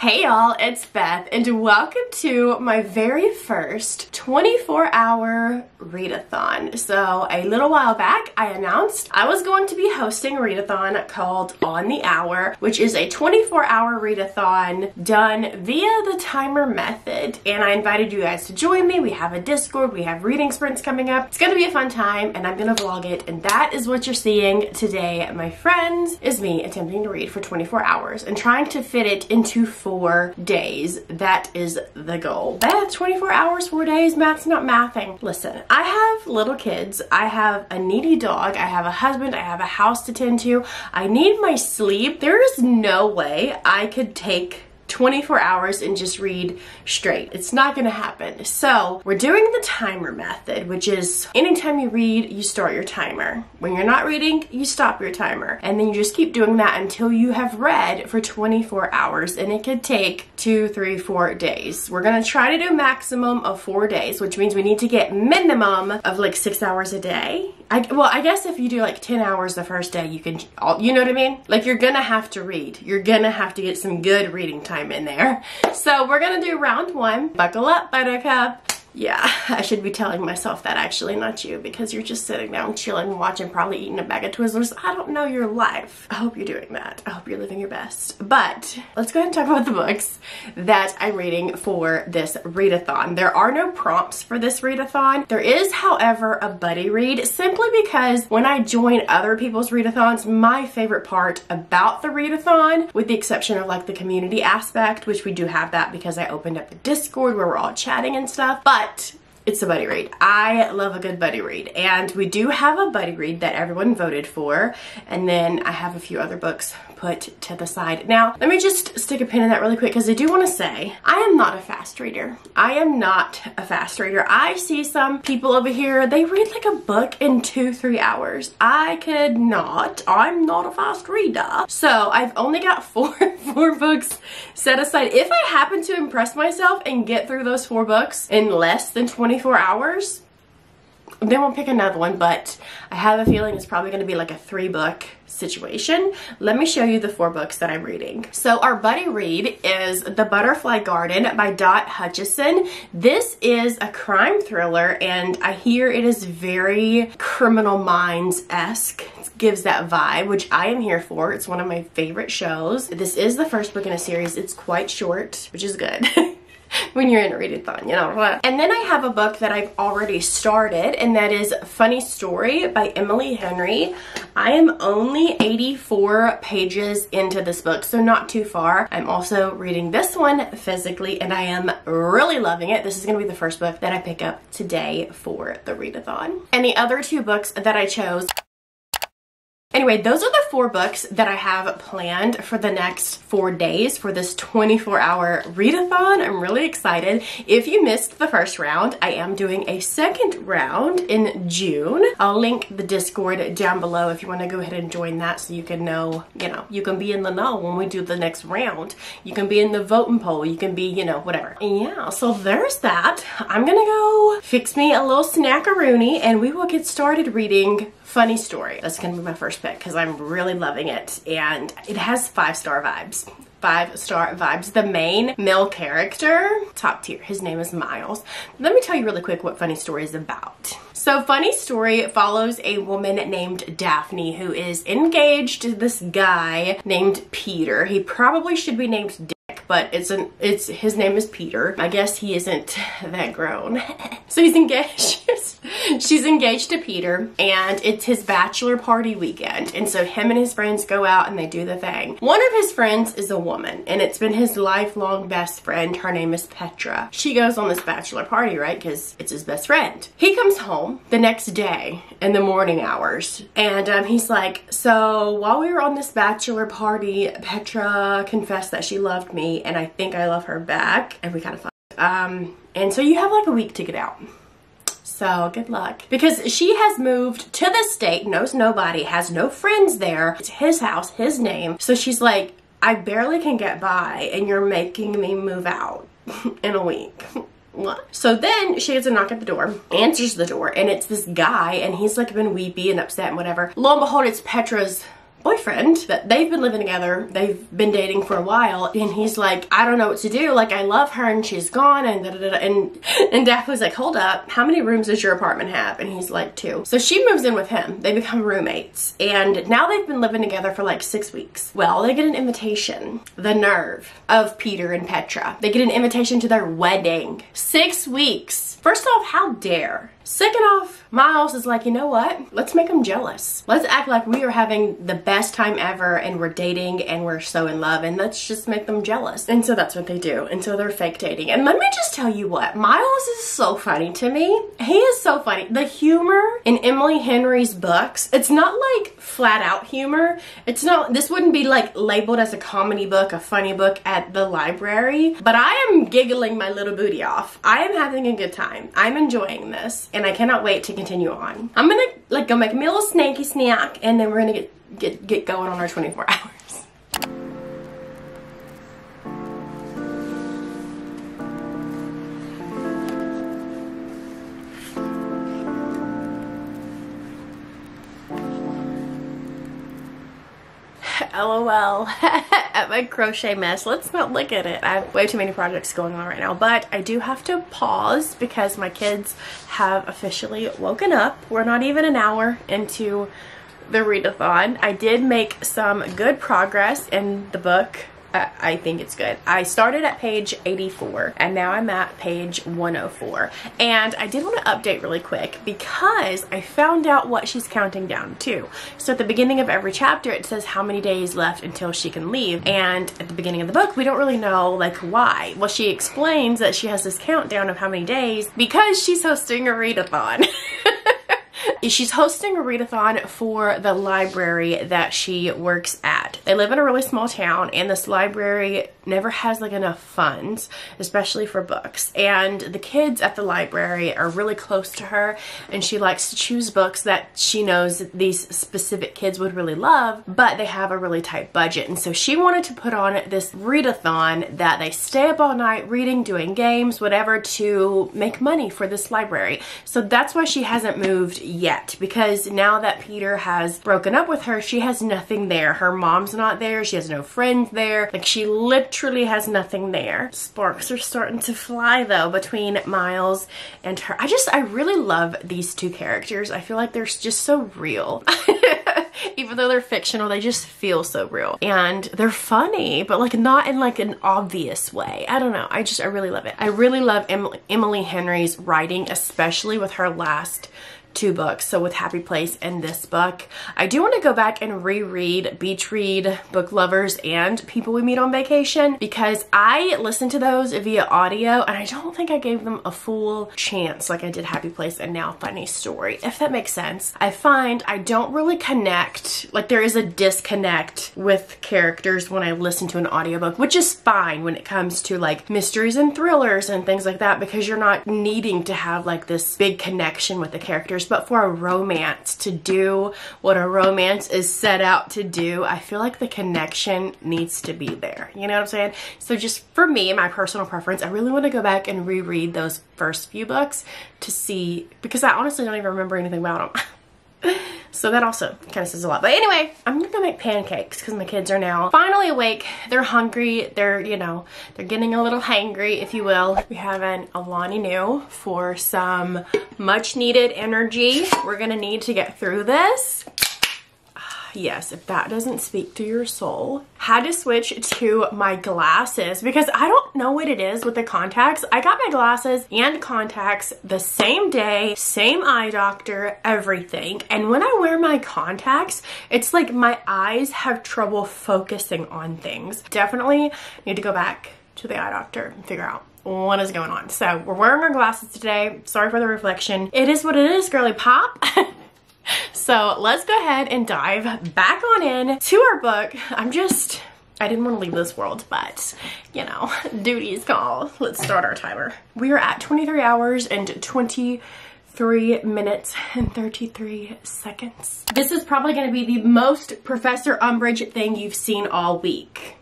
Hey y'all, it's Beth and welcome to my very first 24 hour readathon. So a little while back I announced I was going to be hosting a readathon called On the Hour, which is a 24 hour readathon done via the timer method. And I invited you guys to join me. We have a Discord, we have reading sprints coming up. It's gonna be a fun time and I'm gonna vlog it. And that is what you're seeing today, my friends, is me attempting to read for 24 hours and trying to fit it into four days. That is the goal. Math, 24 hours, four days, math's not mathing. Listen, I have little kids. I have a needy dog. I have a husband. I have a house to tend to. I need my sleep. There is no way I could take 24 hours and just read straight. It's not gonna happen. So we're doing the timer method, which is anytime you read, you start your timer. When you're not reading, you stop your timer. And then you just keep doing that until you have read for 24 hours. And it could take two, three, four days. We're gonna try to do maximum of four days, which means we need to get minimum of like six hours a day. I, well, I guess if you do like 10 hours the first day, you can, you know what I mean? Like you're gonna have to read. You're gonna have to get some good reading time in there. So we're gonna do round one. Buckle up, Buttercup. Yeah, I should be telling myself that actually, not you, because you're just sitting down chilling, watching, probably eating a bag of Twizzlers. I don't know your life. I hope you're doing that. I hope you're living your best. But let's go ahead and talk about the books that I'm reading for this readathon. There are no prompts for this readathon. There is, however, a buddy read simply because when I join other people's readathons, my favorite part about the readathon, with the exception of like the community aspect, which we do have that because I opened up the Discord where we're all chatting and stuff, but but it's a buddy read. I love a good buddy read and we do have a buddy read that everyone voted for and then I have a few other books put to the side. Now, let me just stick a pin in that really quick because I do want to say I am not a fast reader. I am not a fast reader. I see some people over here, they read like a book in two, three hours. I could not. I'm not a fast reader. So I've only got four, four books set aside. If I happen to impress myself and get through those four books in less than 24 hours, then we'll pick another one, but I have a feeling it's probably going to be like a three book situation. Let me show you the four books that I'm reading. So our buddy read is The Butterfly Garden by Dot Hutchison. This is a crime thriller and I hear it is very Criminal Minds-esque. gives that vibe, which I am here for. It's one of my favorite shows. This is the first book in a series. It's quite short, which is good. when you're in a readathon, you know. what. And then I have a book that I've already started, and that is Funny Story by Emily Henry. I am only 84 pages into this book, so not too far. I'm also reading this one physically, and I am really loving it. This is gonna be the first book that I pick up today for the readathon. And the other two books that I chose Anyway, those are the four books that I have planned for the next four days for this 24 hour readathon. I'm really excited. If you missed the first round, I am doing a second round in June. I'll link the Discord down below if you want to go ahead and join that so you can know, you know, you can be in the know when we do the next round. You can be in the voting poll. You can be, you know, whatever. Yeah, so there's that. I'm gonna go fix me a little snackaroonie and we will get started reading Funny Story. That's gonna be my first pick because I'm really loving it and it has five star vibes five star vibes. The main male character, top tier, his name is Miles. Let me tell you really quick what Funny Story is about. So Funny Story follows a woman named Daphne who is engaged to this guy named Peter. He probably should be named Dick, but it's an it's his name is Peter. I guess he isn't that grown. so he's engaged. she's engaged to Peter and it's his bachelor party weekend. And so him and his friends go out and they do the thing. One of his friends is a woman and it's been his lifelong best friend. Her name is Petra. She goes on this bachelor party, right? Because it's his best friend. He comes home the next day in the morning hours and um, he's like, so while we were on this bachelor party, Petra confessed that she loved me and I think I love her back and we kind of um, and so you have like a week to get out. So good luck. Because she has moved to the state, knows nobody, has no friends there. It's his house, his name. So she's like, I barely can get by and you're making me move out in a week. So then she gets a knock at the door, answers the door, and it's this guy, and he's like been weepy and upset and whatever. Lo and behold, it's Petra's boyfriend that they've been living together. They've been dating for a while and he's like, I don't know what to do. Like I love her and she's gone and da, da, da, and and Daphne's like, hold up, how many rooms does your apartment have? And he's like, two. So she moves in with him. They become roommates and now they've been living together for like six weeks. Well, they get an invitation. The nerve of Peter and Petra. They get an invitation to their wedding. Six weeks. First off, how dare Second off, Miles is like, you know what? Let's make him jealous. Let's act like we are having the best time ever and we're dating and we're so in love and let's just make them jealous. And so that's what they do. And so they're fake dating. And let me just tell you what, Miles is so funny to me. He is so funny. The humor in Emily Henry's books, it's not like flat out humor. It's not, this wouldn't be like labeled as a comedy book, a funny book at the library, but I am giggling my little booty off. I am having a good time. I'm enjoying this and I cannot wait to continue on. I'm gonna like go make me a little snaky snack and then we're gonna get, get, get going on our 24 hours. LOL at my crochet mess. Let's not look at it. I have way too many projects going on right now, but I do have to pause because my kids have officially woken up. We're not even an hour into the readathon. I did make some good progress in the book I think it's good. I started at page 84 and now I'm at page 104. And I did want to update really quick because I found out what she's counting down to. So at the beginning of every chapter it says how many days left until she can leave. And at the beginning of the book we don't really know like why. Well she explains that she has this countdown of how many days because she's hosting a readathon. She's hosting a readathon for the library that she works at. They live in a really small town and this library never has like enough funds, especially for books. And the kids at the library are really close to her and she likes to choose books that she knows these specific kids would really love, but they have a really tight budget. And so she wanted to put on this readathon that they stay up all night reading, doing games, whatever to make money for this library. So that's why she hasn't moved yet because now that Peter has broken up with her, she has nothing there. Her mom's not there. She has no friends there. Like she literally has nothing there. Sparks are starting to fly though between Miles and her. I just, I really love these two characters. I feel like they're just so real. even though they're fictional, they just feel so real. And they're funny, but like not in like an obvious way. I don't know. I just, I really love it. I really love Emily, Emily Henry's writing, especially with her last two books. So with Happy Place and this book, I do want to go back and reread Beach Read, Book Lovers, and People We Meet on Vacation because I listened to those via audio and I don't think I gave them a full chance like I did Happy Place and now Funny Story, if that makes sense. I find I don't really connect, like there is a disconnect with characters when I listen to an audiobook, which is fine when it comes to like mysteries and thrillers and things like that because you're not needing to have like this big connection with the characters but for a romance to do what a romance is set out to do, I feel like the connection needs to be there. You know what I'm saying? So just for me, my personal preference, I really want to go back and reread those first few books to see, because I honestly don't even remember anything about them. So that also kind of says a lot. But anyway, I'm gonna go make pancakes because my kids are now finally awake. They're hungry. They're, you know, they're getting a little hangry, if you will. We have an Alani Nu for some much needed energy. We're gonna need to get through this yes, if that doesn't speak to your soul. Had to switch to my glasses because I don't know what it is with the contacts. I got my glasses and contacts the same day, same eye doctor, everything. And when I wear my contacts, it's like my eyes have trouble focusing on things. Definitely need to go back to the eye doctor and figure out what is going on. So we're wearing our glasses today. Sorry for the reflection. It is what it is, girly pop. So let's go ahead and dive back on in to our book. I'm just, I didn't want to leave this world, but you know, duties call. Let's start our timer. We are at 23 hours and 23 minutes and 33 seconds. This is probably going to be the most Professor Umbridge thing you've seen all week.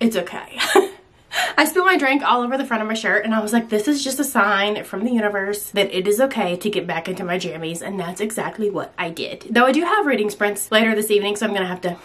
It's okay. I spilled my drink all over the front of my shirt and I was like, this is just a sign from the universe that it is okay to get back into my jammies and that's exactly what I did. Though I do have reading sprints later this evening so I'm gonna have to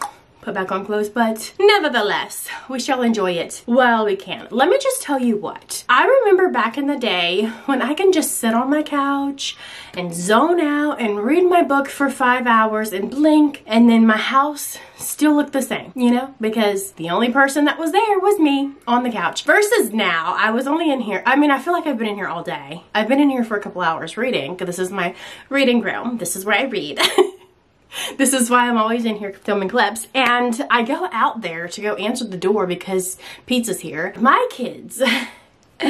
put back on clothes, but nevertheless, we shall enjoy it while we can. Let me just tell you what. I remember back in the day when I can just sit on my couch and zone out and read my book for five hours and blink and then my house still looked the same, you know, because the only person that was there was me on the couch. Versus now, I was only in here, I mean, I feel like I've been in here all day. I've been in here for a couple hours reading because this is my reading room. This is where I read. this is why I'm always in here filming clips. And I go out there to go answer the door because pizza's here. My kids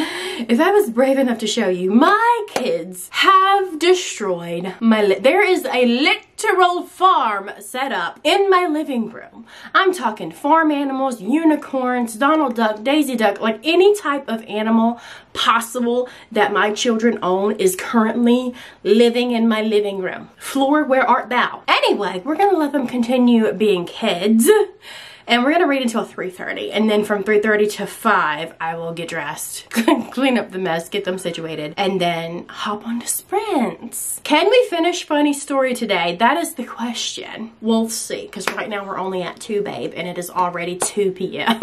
if I was brave enough to show you, my kids have destroyed my, there is a literal farm set up in my living room. I'm talking farm animals, unicorns, Donald Duck, Daisy Duck, like any type of animal possible that my children own is currently living in my living room. Floor, where art thou? Anyway, we're gonna let them continue being kids and we're gonna read until 3.30 and then from 3.30 to 5 I will get dressed, clean up the mess, get them situated, and then hop on to sprints. Can we finish funny story today? That is the question. We'll see, because right now we're only at 2, babe, and it is already 2 p.m.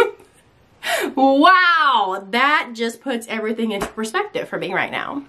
wow, that just puts everything into perspective for me right now.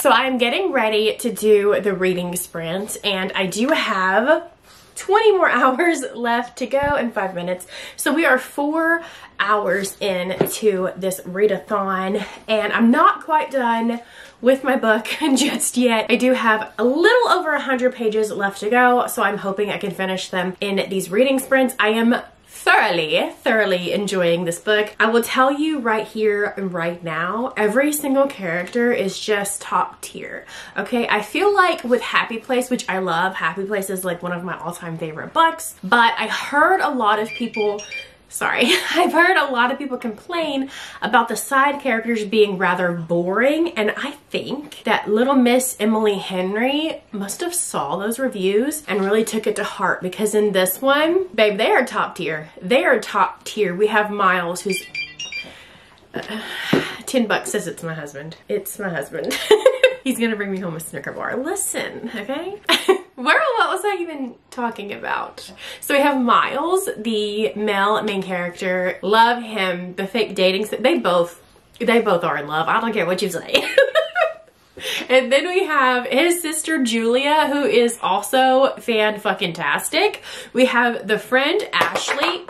So I'm getting ready to do the reading sprint and I do have 20 more hours left to go in five minutes. So we are four hours into this readathon and I'm not quite done with my book just yet. I do have a little over 100 pages left to go, so I'm hoping I can finish them in these reading sprints. I am thoroughly, thoroughly enjoying this book. I will tell you right here and right now, every single character is just top tier. Okay, I feel like with Happy Place, which I love, Happy Place is like one of my all-time favorite books, but I heard a lot of people sorry, I've heard a lot of people complain about the side characters being rather boring and I think that little Miss Emily Henry must have saw those reviews and really took it to heart because in this one, babe, they are top tier. They are top tier. We have Miles who's... Uh, 10 bucks says it's my husband. It's my husband. He's gonna bring me home a Snicker bar. Listen, okay? Where, what was I even talking about? So we have Miles, the male main character. Love him. The fake dating, they both, they both are in love. I don't care what you say. And then we have his sister Julia, who is also fan fucking tastic. We have the friend Ashley,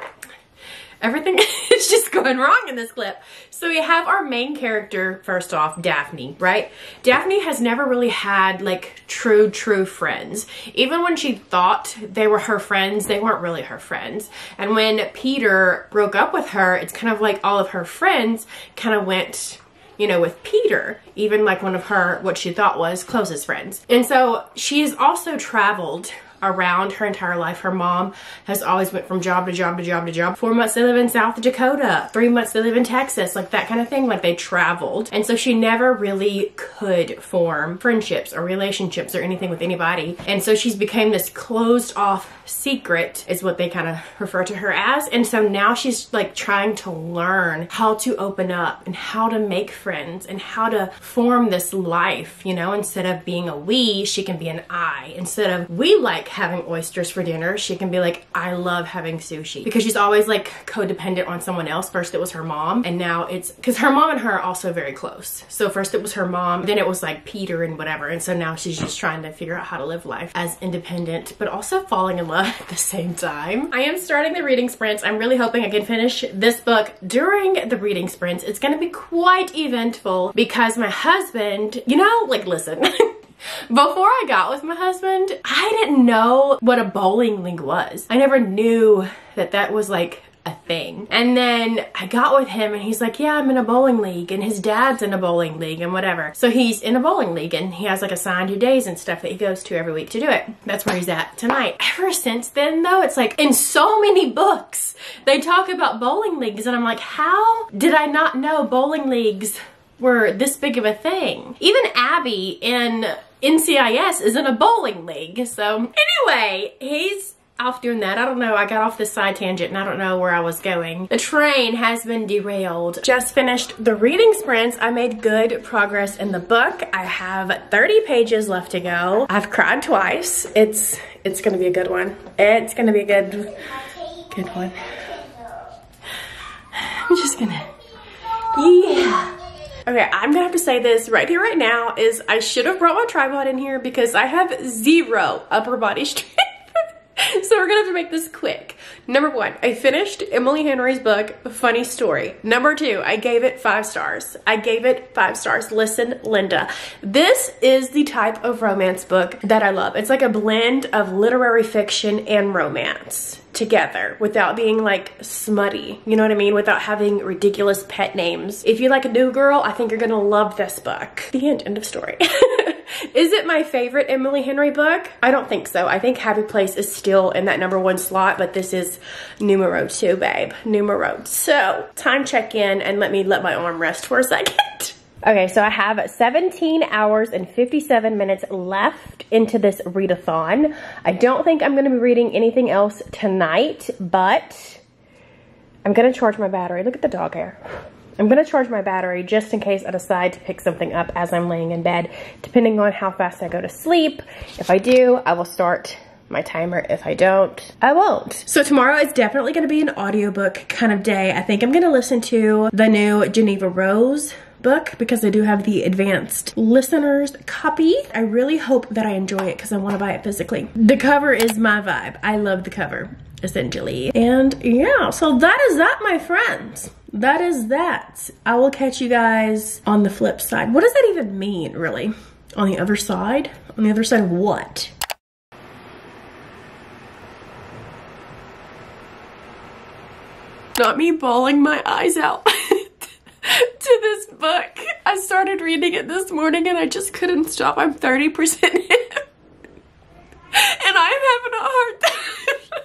everything is just going wrong in this clip. So we have our main character, first off, Daphne, right? Daphne has never really had like true, true friends. Even when she thought they were her friends, they weren't really her friends. And when Peter broke up with her, it's kind of like all of her friends kind of went you know, with Peter, even like one of her, what she thought was closest friends. And so she's also traveled around her entire life. Her mom has always went from job to job to job to job. Four months they live in South Dakota, three months they live in Texas, like that kind of thing. Like they traveled. And so she never really could form friendships or relationships or anything with anybody. And so she's became this closed off secret is what they kind of refer to her as. And so now she's like trying to learn how to open up and how to make friends and how to form this life, you know, instead of being a we, she can be an I. Instead of we like like having oysters for dinner, she can be like, I love having sushi. Because she's always like codependent on someone else. First it was her mom and now it's, because her mom and her are also very close. So first it was her mom, then it was like Peter and whatever. And so now she's just trying to figure out how to live life as independent, but also falling in love at the same time. I am starting the reading sprints. I'm really hoping I can finish this book during the reading sprints. It's gonna be quite eventful because my husband, you know, like listen, Before I got with my husband, I didn't know what a bowling league was. I never knew that that was like a thing. And then I got with him and he's like, yeah, I'm in a bowling league and his dad's in a bowling league and whatever. So he's in a bowling league and he has like assigned your days and stuff that he goes to every week to do it. That's where he's at tonight. Ever since then though, it's like in so many books, they talk about bowling leagues and I'm like, how did I not know bowling leagues were this big of a thing. Even Abby in NCIS is in a bowling league. So anyway, he's off doing that. I don't know. I got off this side tangent and I don't know where I was going. The train has been derailed. Just finished the reading sprints. I made good progress in the book. I have 30 pages left to go. I've cried twice. It's it's gonna be a good one. It's gonna be a good good one. I'm just gonna yeah. Okay, I'm gonna have to say this right here, right now, is I should have brought my tripod in here because I have zero upper body strength. so we're gonna have to make this quick. Number one, I finished Emily Henry's book, Funny Story. Number two, I gave it five stars. I gave it five stars. Listen, Linda, this is the type of romance book that I love. It's like a blend of literary fiction and romance together without being like smutty. You know what I mean? Without having ridiculous pet names. If you like a new girl, I think you're gonna love this book. The end, end of story. is it my favorite Emily Henry book? I don't think so. I think Happy Place is still in that number one slot, but this is numero two, babe. Numero. So, time check in and let me let my arm rest for a second. Okay, so I have 17 hours and 57 minutes left into this readathon. I don't think I'm gonna be reading anything else tonight, but I'm gonna charge my battery. Look at the dog hair. I'm gonna charge my battery just in case I decide to pick something up as I'm laying in bed, depending on how fast I go to sleep. If I do, I will start my timer. If I don't, I won't. So tomorrow is definitely gonna be an audiobook kind of day. I think I'm gonna listen to the new Geneva Rose book because I do have the advanced listeners copy. I really hope that I enjoy it because I want to buy it physically. The cover is my vibe. I love the cover essentially. And yeah, so that is that, my friends. That is that. I will catch you guys on the flip side. What does that even mean, really? On the other side? On the other side of what? Not me bawling my eyes out. to this book. I started reading it this morning and I just couldn't stop. I'm 30% in. and I'm having a hard time.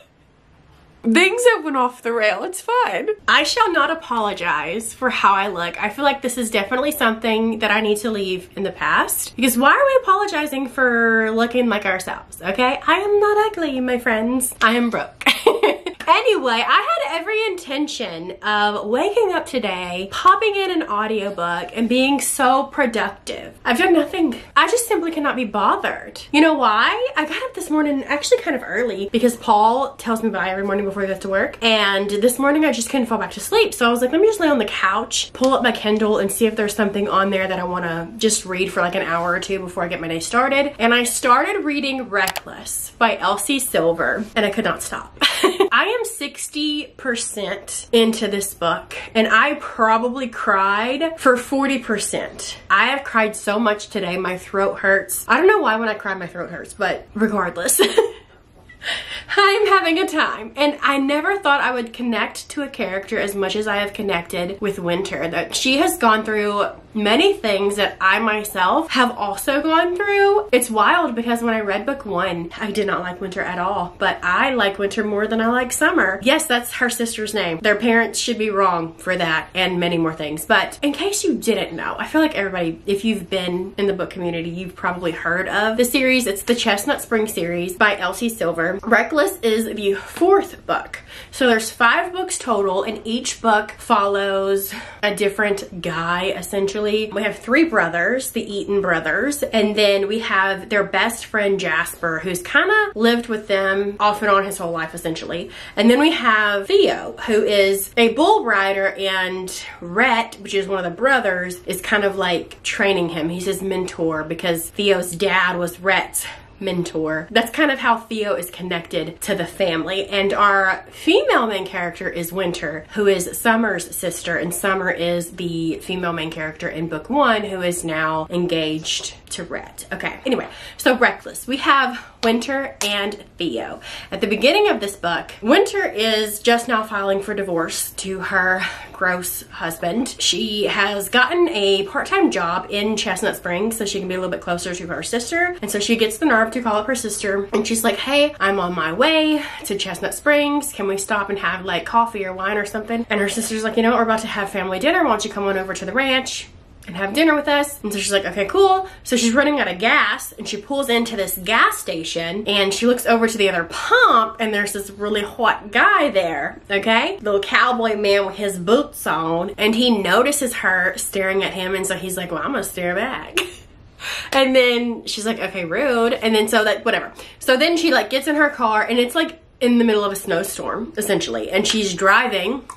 Things that went off the rail. It's fine. I shall not apologize for how I look. I feel like this is definitely something that I need to leave in the past. Because why are we apologizing for looking like ourselves, okay? I am not ugly, my friends. I am broke. Anyway, I had every intention of waking up today, popping in an audiobook, and being so productive. I've done nothing. I just simply cannot be bothered. You know why? I got up this morning actually kind of early because Paul tells me bye every morning before he goes to work. And this morning I just couldn't fall back to sleep. So I was like, let me just lay on the couch, pull up my Kindle and see if there's something on there that I want to just read for like an hour or two before I get my day started. And I started reading Reckless by Elsie Silver and I could not stop. I am 60% into this book and I probably cried for 40%. I have cried so much today, my throat hurts. I don't know why when I cry my throat hurts, but regardless. I'm having a time. And I never thought I would connect to a character as much as I have connected with Winter. That she has gone through many things that I myself have also gone through. It's wild because when I read book one, I did not like Winter at all, but I like Winter more than I like Summer. Yes, that's her sister's name. Their parents should be wrong for that and many more things. But in case you didn't know, I feel like everybody, if you've been in the book community, you've probably heard of the series. It's the Chestnut Spring series by Elsie Silver. Reckless is the fourth book. So there's five books total and each book follows a different guy essentially we have three brothers, the Eaton brothers, and then we have their best friend Jasper, who's kind of lived with them off and on his whole life essentially. And then we have Theo, who is a bull rider, and Rhett, which is one of the brothers, is kind of like training him. He's his mentor because Theo's dad was Rhett's mentor. That's kind of how Theo is connected to the family. And our female main character is Winter, who is Summer's sister, and Summer is the female main character in book one who is now engaged to Rhett. Okay, anyway, so Reckless. We have Winter and Theo. At the beginning of this book, Winter is just now filing for divorce to her gross husband. She has gotten a part-time job in Chestnut Springs so she can be a little bit closer to her sister. And so she gets the nerve to call up her sister and she's like, hey, I'm on my way to Chestnut Springs. Can we stop and have like coffee or wine or something? And her sister's like, you know, we're about to have family dinner. Why don't you come on over to the ranch? And have dinner with us. And so she's like, okay, cool. So she's running out of gas and she pulls into this gas station and she looks over to the other pump and there's this really hot guy there, okay? Little cowboy man with his boots on and he notices her staring at him and so he's like, well, I'm gonna stare back. and then she's like, okay, rude. And then so that, whatever. So then she like gets in her car and it's like in the middle of a snowstorm, essentially. And she's driving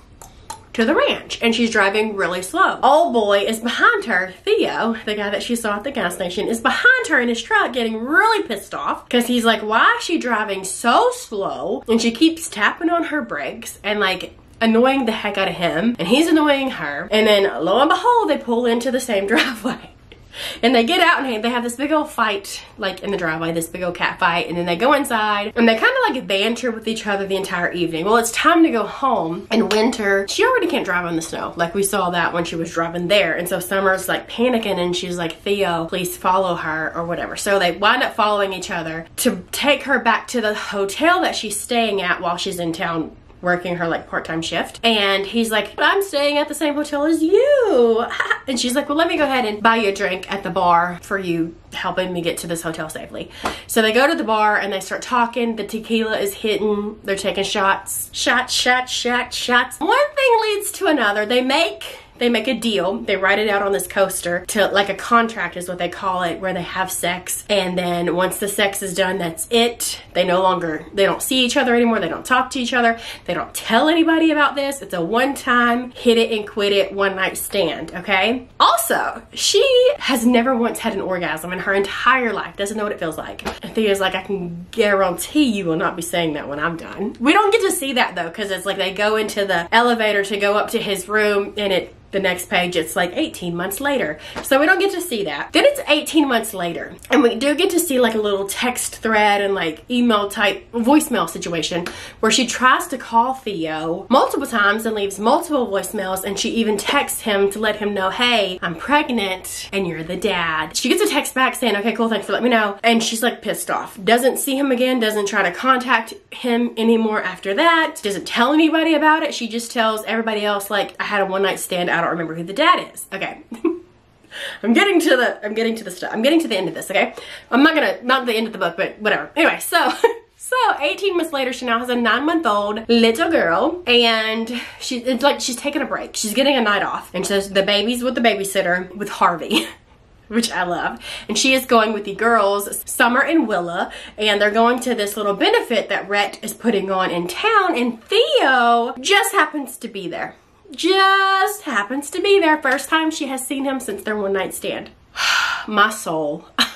to the ranch and she's driving really slow. Old boy is behind her, Theo, the guy that she saw at the gas station, is behind her in his truck getting really pissed off because he's like, why is she driving so slow? And she keeps tapping on her brakes and like annoying the heck out of him and he's annoying her. And then lo and behold, they pull into the same driveway. And they get out and they have this big old fight, like in the driveway, this big old cat fight. And then they go inside and they kind of like banter with each other the entire evening. Well, it's time to go home. And Winter, she already can't drive on the snow. Like we saw that when she was driving there. And so Summer's like panicking and she's like, Theo, please follow her or whatever. So they wind up following each other to take her back to the hotel that she's staying at while she's in town working her like part-time shift. And he's like i'm staying at the same hotel as you. And she's like well let me go ahead and buy you a drink at the bar for you helping me get to this hotel safely. So they go to the bar and they start talking. The tequila is hitting. They're taking shots. Shots shots shots shots. One thing leads to another. They make they make a deal. They write it out on this coaster to like a contract is what they call it, where they have sex. And then once the sex is done, that's it. They no longer, they don't see each other anymore. They don't talk to each other. They don't tell anybody about this. It's a one time hit it and quit it one night stand. Okay. Also, she has never once had an orgasm in her entire life. Doesn't know what it feels like. And Theo's like, I can guarantee you will not be saying that when I'm done. We don't get to see that though, because it's like they go into the elevator to go up to his room and it the next page it's like 18 months later so we don't get to see that then it's 18 months later and we do get to see like a little text thread and like email type voicemail situation where she tries to call theo multiple times and leaves multiple voicemails and she even texts him to let him know hey i'm pregnant and you're the dad she gets a text back saying okay cool thanks for letting me know and she's like pissed off doesn't see him again doesn't try to contact him anymore after that doesn't tell anybody about it she just tells everybody else like i had a one night stand I don't remember who the dad is. Okay. I'm getting to the, I'm getting to the stuff. I'm getting to the end of this, okay? I'm not gonna, not the end of the book, but whatever. Anyway, so, so 18 months later, she now has a nine month old little girl and she, it's like she's taking a break. She's getting a night off. And so the baby's with the babysitter with Harvey. which I love. And she is going with the girls, Summer and Willa, and they're going to this little benefit that Rhett is putting on in town, and Theo just happens to be there just happens to be there. First time she has seen him since their one night stand. My soul.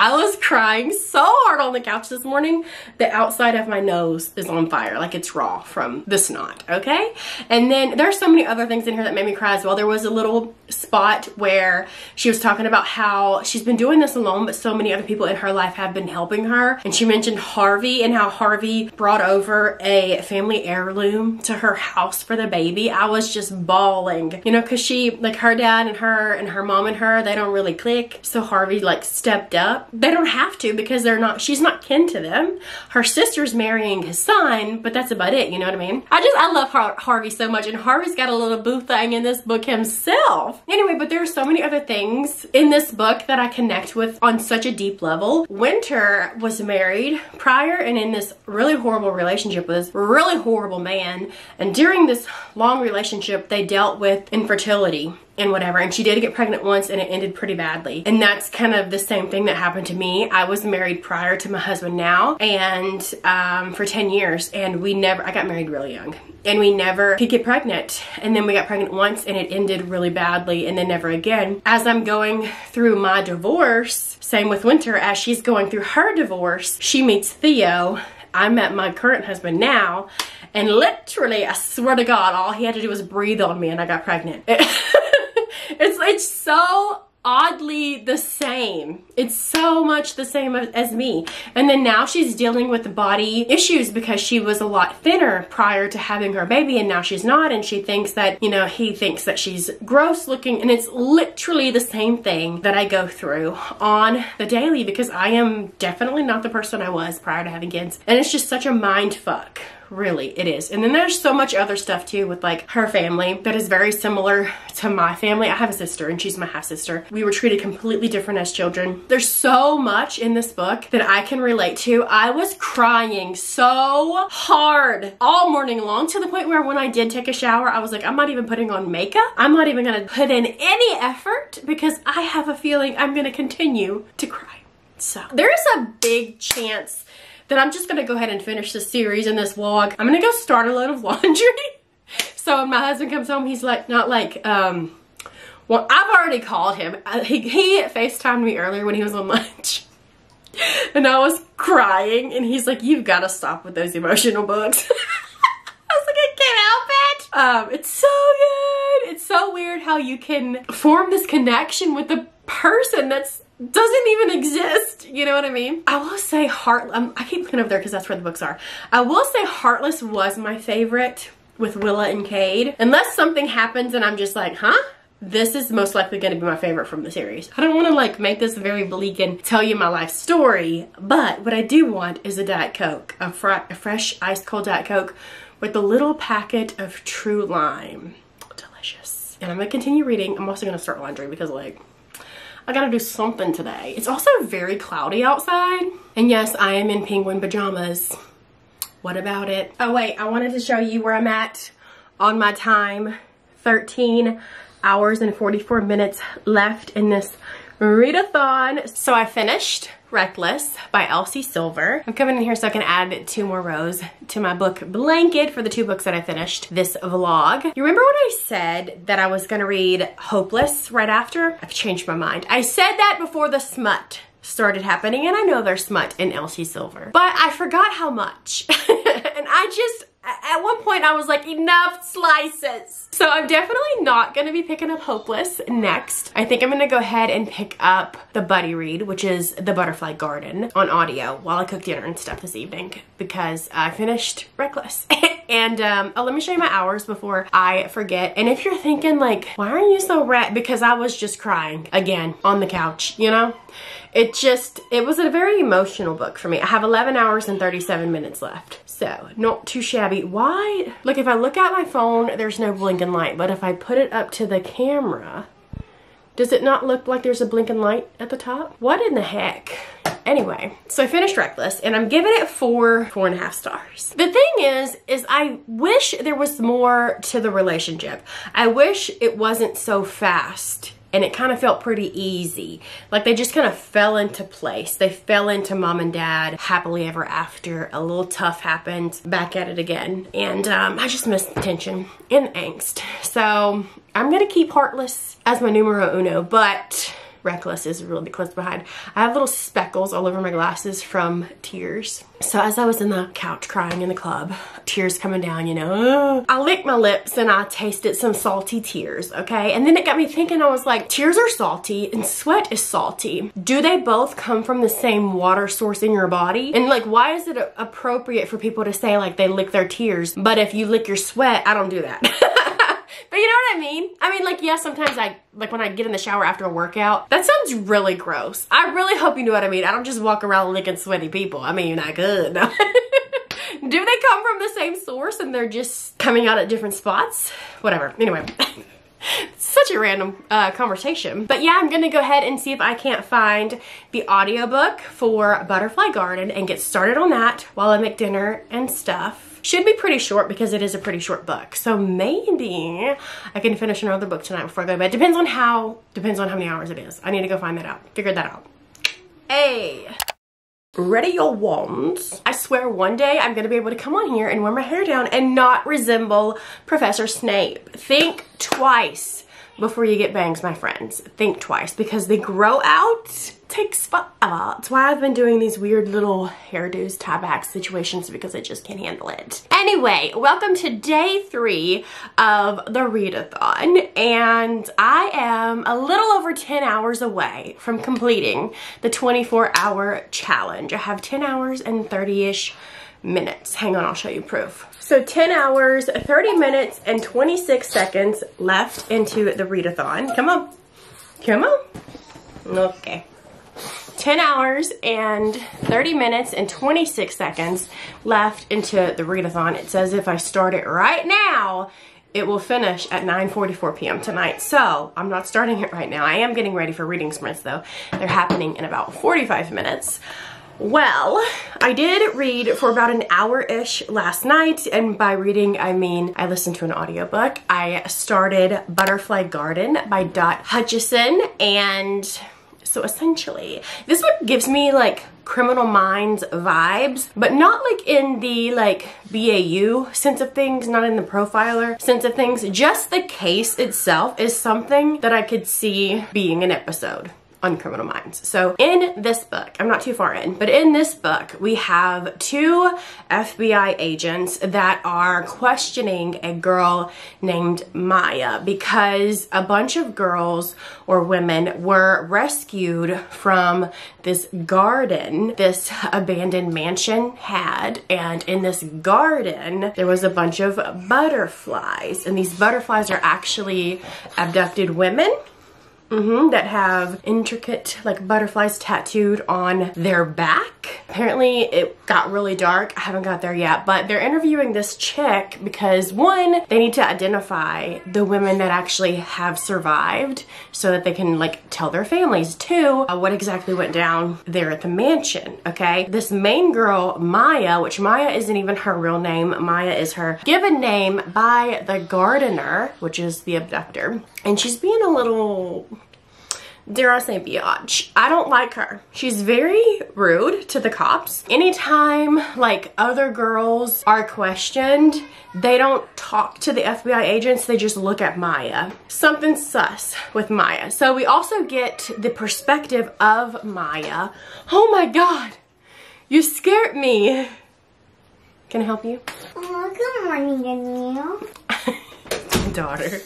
I was crying so hard on the couch this morning, the outside of my nose is on fire, like it's raw from the snot, okay? And then there's so many other things in here that made me cry as well. There was a little spot where she was talking about how she's been doing this alone, but so many other people in her life have been helping her. And she mentioned Harvey and how Harvey brought over a family heirloom to her house for the baby. I was just bawling, you know, cause she, like her dad and her and her mom and her, they don't really click. So Harvey like stepped up they don't have to because they're not, she's not kin to them. Her sister's marrying his son, but that's about it, you know what I mean? I just, I love Har Harvey so much and Harvey's got a little boo thing in this book himself. Anyway, but there are so many other things in this book that I connect with on such a deep level. Winter was married prior and in this really horrible relationship with this really horrible man. And during this long relationship, they dealt with infertility and whatever. And she did get pregnant once and it ended pretty badly. And that's kind of the same thing that happened to me. I was married prior to my husband now and um, for 10 years and we never, I got married really young and we never could get pregnant. And then we got pregnant once and it ended really badly and then never again. As I'm going through my divorce, same with Winter, as she's going through her divorce, she meets Theo I met my current husband now, and literally, I swear to God, all he had to do was breathe on me and I got pregnant. it's, it's so oddly the same. It's so much the same as me. And then now she's dealing with body issues because she was a lot thinner prior to having her baby and now she's not and she thinks that, you know, he thinks that she's gross looking and it's literally the same thing that I go through on the daily because I am definitely not the person I was prior to having kids. And it's just such a mind fuck really it is. And then there's so much other stuff too with like her family that is very similar to my family. I have a sister and she's my half sister we were treated completely different as children. There's so much in this book that i can relate to. I was crying so hard all morning long to the point where when i did take a shower i was like i'm not even putting on makeup. I'm not even gonna put in any effort because i have a feeling i'm gonna continue to cry. So there's a big chance that I'm just gonna go ahead and finish this series in this vlog. I'm gonna go start a load of laundry. so when my husband comes home, he's like, not like, um, well, I've already called him. Uh, he, he FaceTimed me earlier when he was on lunch. and I was crying and he's like, you've gotta stop with those emotional books. I was like, I can't help it. Um, it's so good. It's so weird how you can form this connection with the person that's doesn't even exist. You know what I mean? I will say Heart. Um, I keep looking over there because that's where the books are. I will say Heartless was my favorite with Willa and Cade. Unless something happens and I'm just like, huh? This is most likely going to be my favorite from the series. I don't want to like make this very bleak and tell you my life story, but what I do want is a Diet Coke, a, fr a fresh ice cold Diet Coke with a little packet of true lime. Delicious. And I'm going to continue reading. I'm also going to start laundry because like I gotta do something today. It's also very cloudy outside. And yes, I am in penguin pajamas. What about it? Oh wait, I wanted to show you where I'm at on my time. 13 hours and 44 minutes left in this readathon. So I finished Reckless by Elsie Silver. I'm coming in here so I can add two more rows to my book blanket for the two books that I finished this vlog. You remember when I said that I was gonna read Hopeless right after? I've changed my mind. I said that before the smut started happening and I know there's smut in Elsie Silver, but I forgot how much. and I just, at one point I was like, enough slices. So I'm definitely not gonna be picking up Hopeless next. I think I'm gonna go ahead and pick up the buddy read, which is The Butterfly Garden on audio while I cook dinner and stuff this evening because I finished Reckless. and um, oh, let me show you my hours before I forget. And if you're thinking like, why are you so red? Because I was just crying again on the couch, you know? It just, it was a very emotional book for me. I have 11 hours and 37 minutes left. So, not too shabby. Why? Look, if I look at my phone, there's no blinking light. But if I put it up to the camera, does it not look like there's a blinking light at the top? What in the heck? Anyway, so I finished Reckless and I'm giving it four, four and a half stars. The thing is, is I wish there was more to the relationship. I wish it wasn't so fast and it kind of felt pretty easy. Like they just kind of fell into place. They fell into mom and dad happily ever after. A little tough happened, back at it again. And um, I just missed the tension and angst. So I'm gonna keep Heartless as my numero uno, but Reckless is really close behind. I have little speckles all over my glasses from tears. So as I was in the couch crying in the club, tears coming down, you know, I licked my lips and I tasted some salty tears, okay? And then it got me thinking, I was like, tears are salty and sweat is salty. Do they both come from the same water source in your body? And like, why is it appropriate for people to say like they lick their tears, but if you lick your sweat, I don't do that. But you know what I mean? I mean, like, yeah, sometimes I, like when I get in the shower after a workout, that sounds really gross. I really hope you know what I mean. I don't just walk around licking sweaty people. I mean, you're not good. Do they come from the same source and they're just coming out at different spots? Whatever. Anyway. such a random uh, conversation. But yeah, I'm gonna go ahead and see if I can't find the audiobook for Butterfly Garden and get started on that while I make dinner and stuff. Should be pretty short because it is a pretty short book. So maybe I can finish another book tonight before I go to bed. Depends on how, depends on how many hours it is. I need to go find that out, figure that out. Hey ready your wands. I swear one day I'm gonna be able to come on here and wear my hair down and not resemble Professor Snape. Think twice before you get bangs, my friends. Think twice because they grow out takes forever. That's why I've been doing these weird little hairdos, tie back situations because I just can't handle it. Anyway, welcome to day three of the readathon and I am a little over 10 hours away from completing the 24 hour challenge. I have 10 hours and 30-ish minutes. Hang on, I'll show you proof. So 10 hours, 30 minutes, and 26 seconds left into the readathon. Come on. Come on. Okay. 10 hours and 30 minutes and 26 seconds left into the readathon. It says if I start it right now, it will finish at 9.44 p.m. tonight. So I'm not starting it right now. I am getting ready for reading sprints though. They're happening in about 45 minutes. Well, I did read for about an hour-ish last night, and by reading, I mean I listened to an audiobook. I started Butterfly Garden by Dot Hutchison, and so essentially, this book gives me like Criminal Minds vibes, but not like in the like BAU sense of things, not in the profiler sense of things. Just the case itself is something that I could see being an episode on Criminal Minds. So in this book, I'm not too far in, but in this book, we have two FBI agents that are questioning a girl named Maya because a bunch of girls or women were rescued from this garden this abandoned mansion had. And in this garden, there was a bunch of butterflies. And these butterflies are actually abducted women Mm-hmm, that have intricate like butterflies tattooed on their back. Apparently it got really dark. I haven't got there yet, but they're interviewing this chick because one, they need to identify the women that actually have survived so that they can like tell their families. Two, uh, what exactly went down there at the mansion, okay? This main girl, Maya, which Maya isn't even her real name. Maya is her given name by the gardener, which is the abductor. And she's being a little dare I say biatch. I don't like her. She's very rude to the cops. Anytime like other girls are questioned, they don't talk to the FBI agents, they just look at Maya. Something sus with Maya. So we also get the perspective of Maya. Oh my God, you scared me. Can I help you? Oh, good morning, Danielle. Daughter.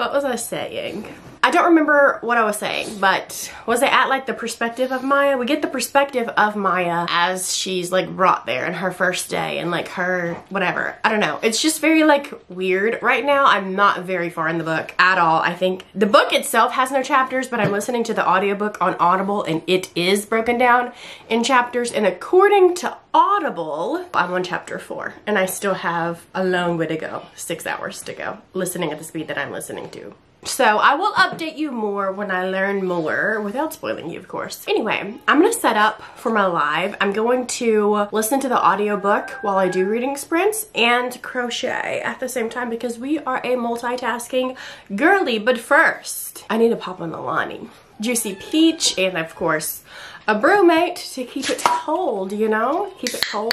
What was I saying? I don't remember what I was saying, but was it at like the perspective of Maya? We get the perspective of Maya as she's like brought there in her first day and like her whatever. I don't know. It's just very like weird. Right now, I'm not very far in the book at all. I think the book itself has no chapters, but I'm listening to the audiobook on Audible and it is broken down in chapters. And according to Audible, I'm on chapter four and I still have a long way to go, six hours to go, listening at the speed that I'm listening to. So I will update you more when I learn more without spoiling you, of course. Anyway, I'm gonna set up for my live. I'm going to listen to the audiobook while I do reading sprints and crochet at the same time because we are a multitasking girly. But first, I need to pop on the Alani. Juicy Peach and of course a BrüMate to keep it cold, you know? Keep it cold,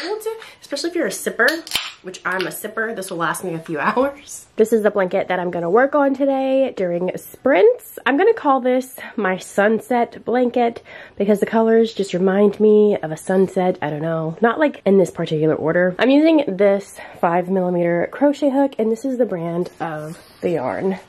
especially if you're a sipper, which I'm a sipper. This will last me a few hours. This is the blanket that I'm gonna work on today during sprints. I'm gonna call this my sunset blanket because the colors just remind me of a sunset. I don't know, not like in this particular order. I'm using this five millimeter crochet hook and this is the brand of the yarn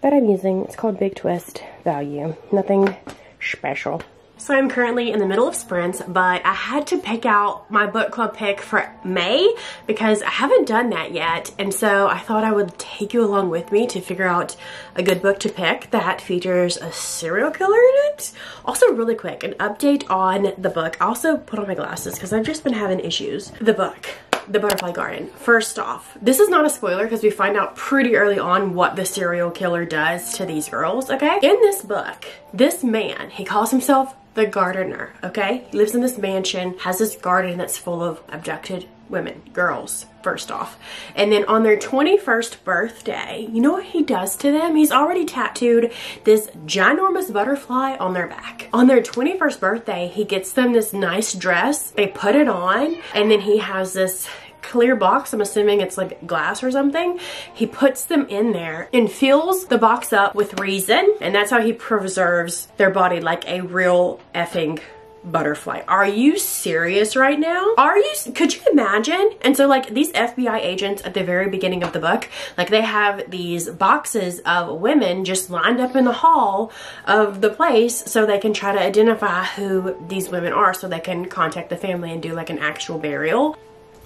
that I'm using. It's called Big Twist Value. Nothing special. So I'm currently in the middle of sprints, but I had to pick out my book club pick for May because I haven't done that yet. And so I thought I would take you along with me to figure out a good book to pick that features a serial killer in it. Also really quick, an update on the book. I also put on my glasses because I've just been having issues. The book the butterfly garden. First off, this is not a spoiler because we find out pretty early on what the serial killer does to these girls, okay? In this book, this man, he calls himself the gardener, okay? He lives in this mansion, has this garden that's full of abducted women, girls, first off. And then on their 21st birthday, you know what he does to them? He's already tattooed this ginormous butterfly on their back. On their 21st birthday, he gets them this nice dress. They put it on, and then he has this clear box. I'm assuming it's like glass or something. He puts them in there and fills the box up with resin. And that's how he preserves their body like a real effing butterfly. Are you serious right now? Are you, could you imagine? And so like these FBI agents at the very beginning of the book, like they have these boxes of women just lined up in the hall of the place so they can try to identify who these women are so they can contact the family and do like an actual burial.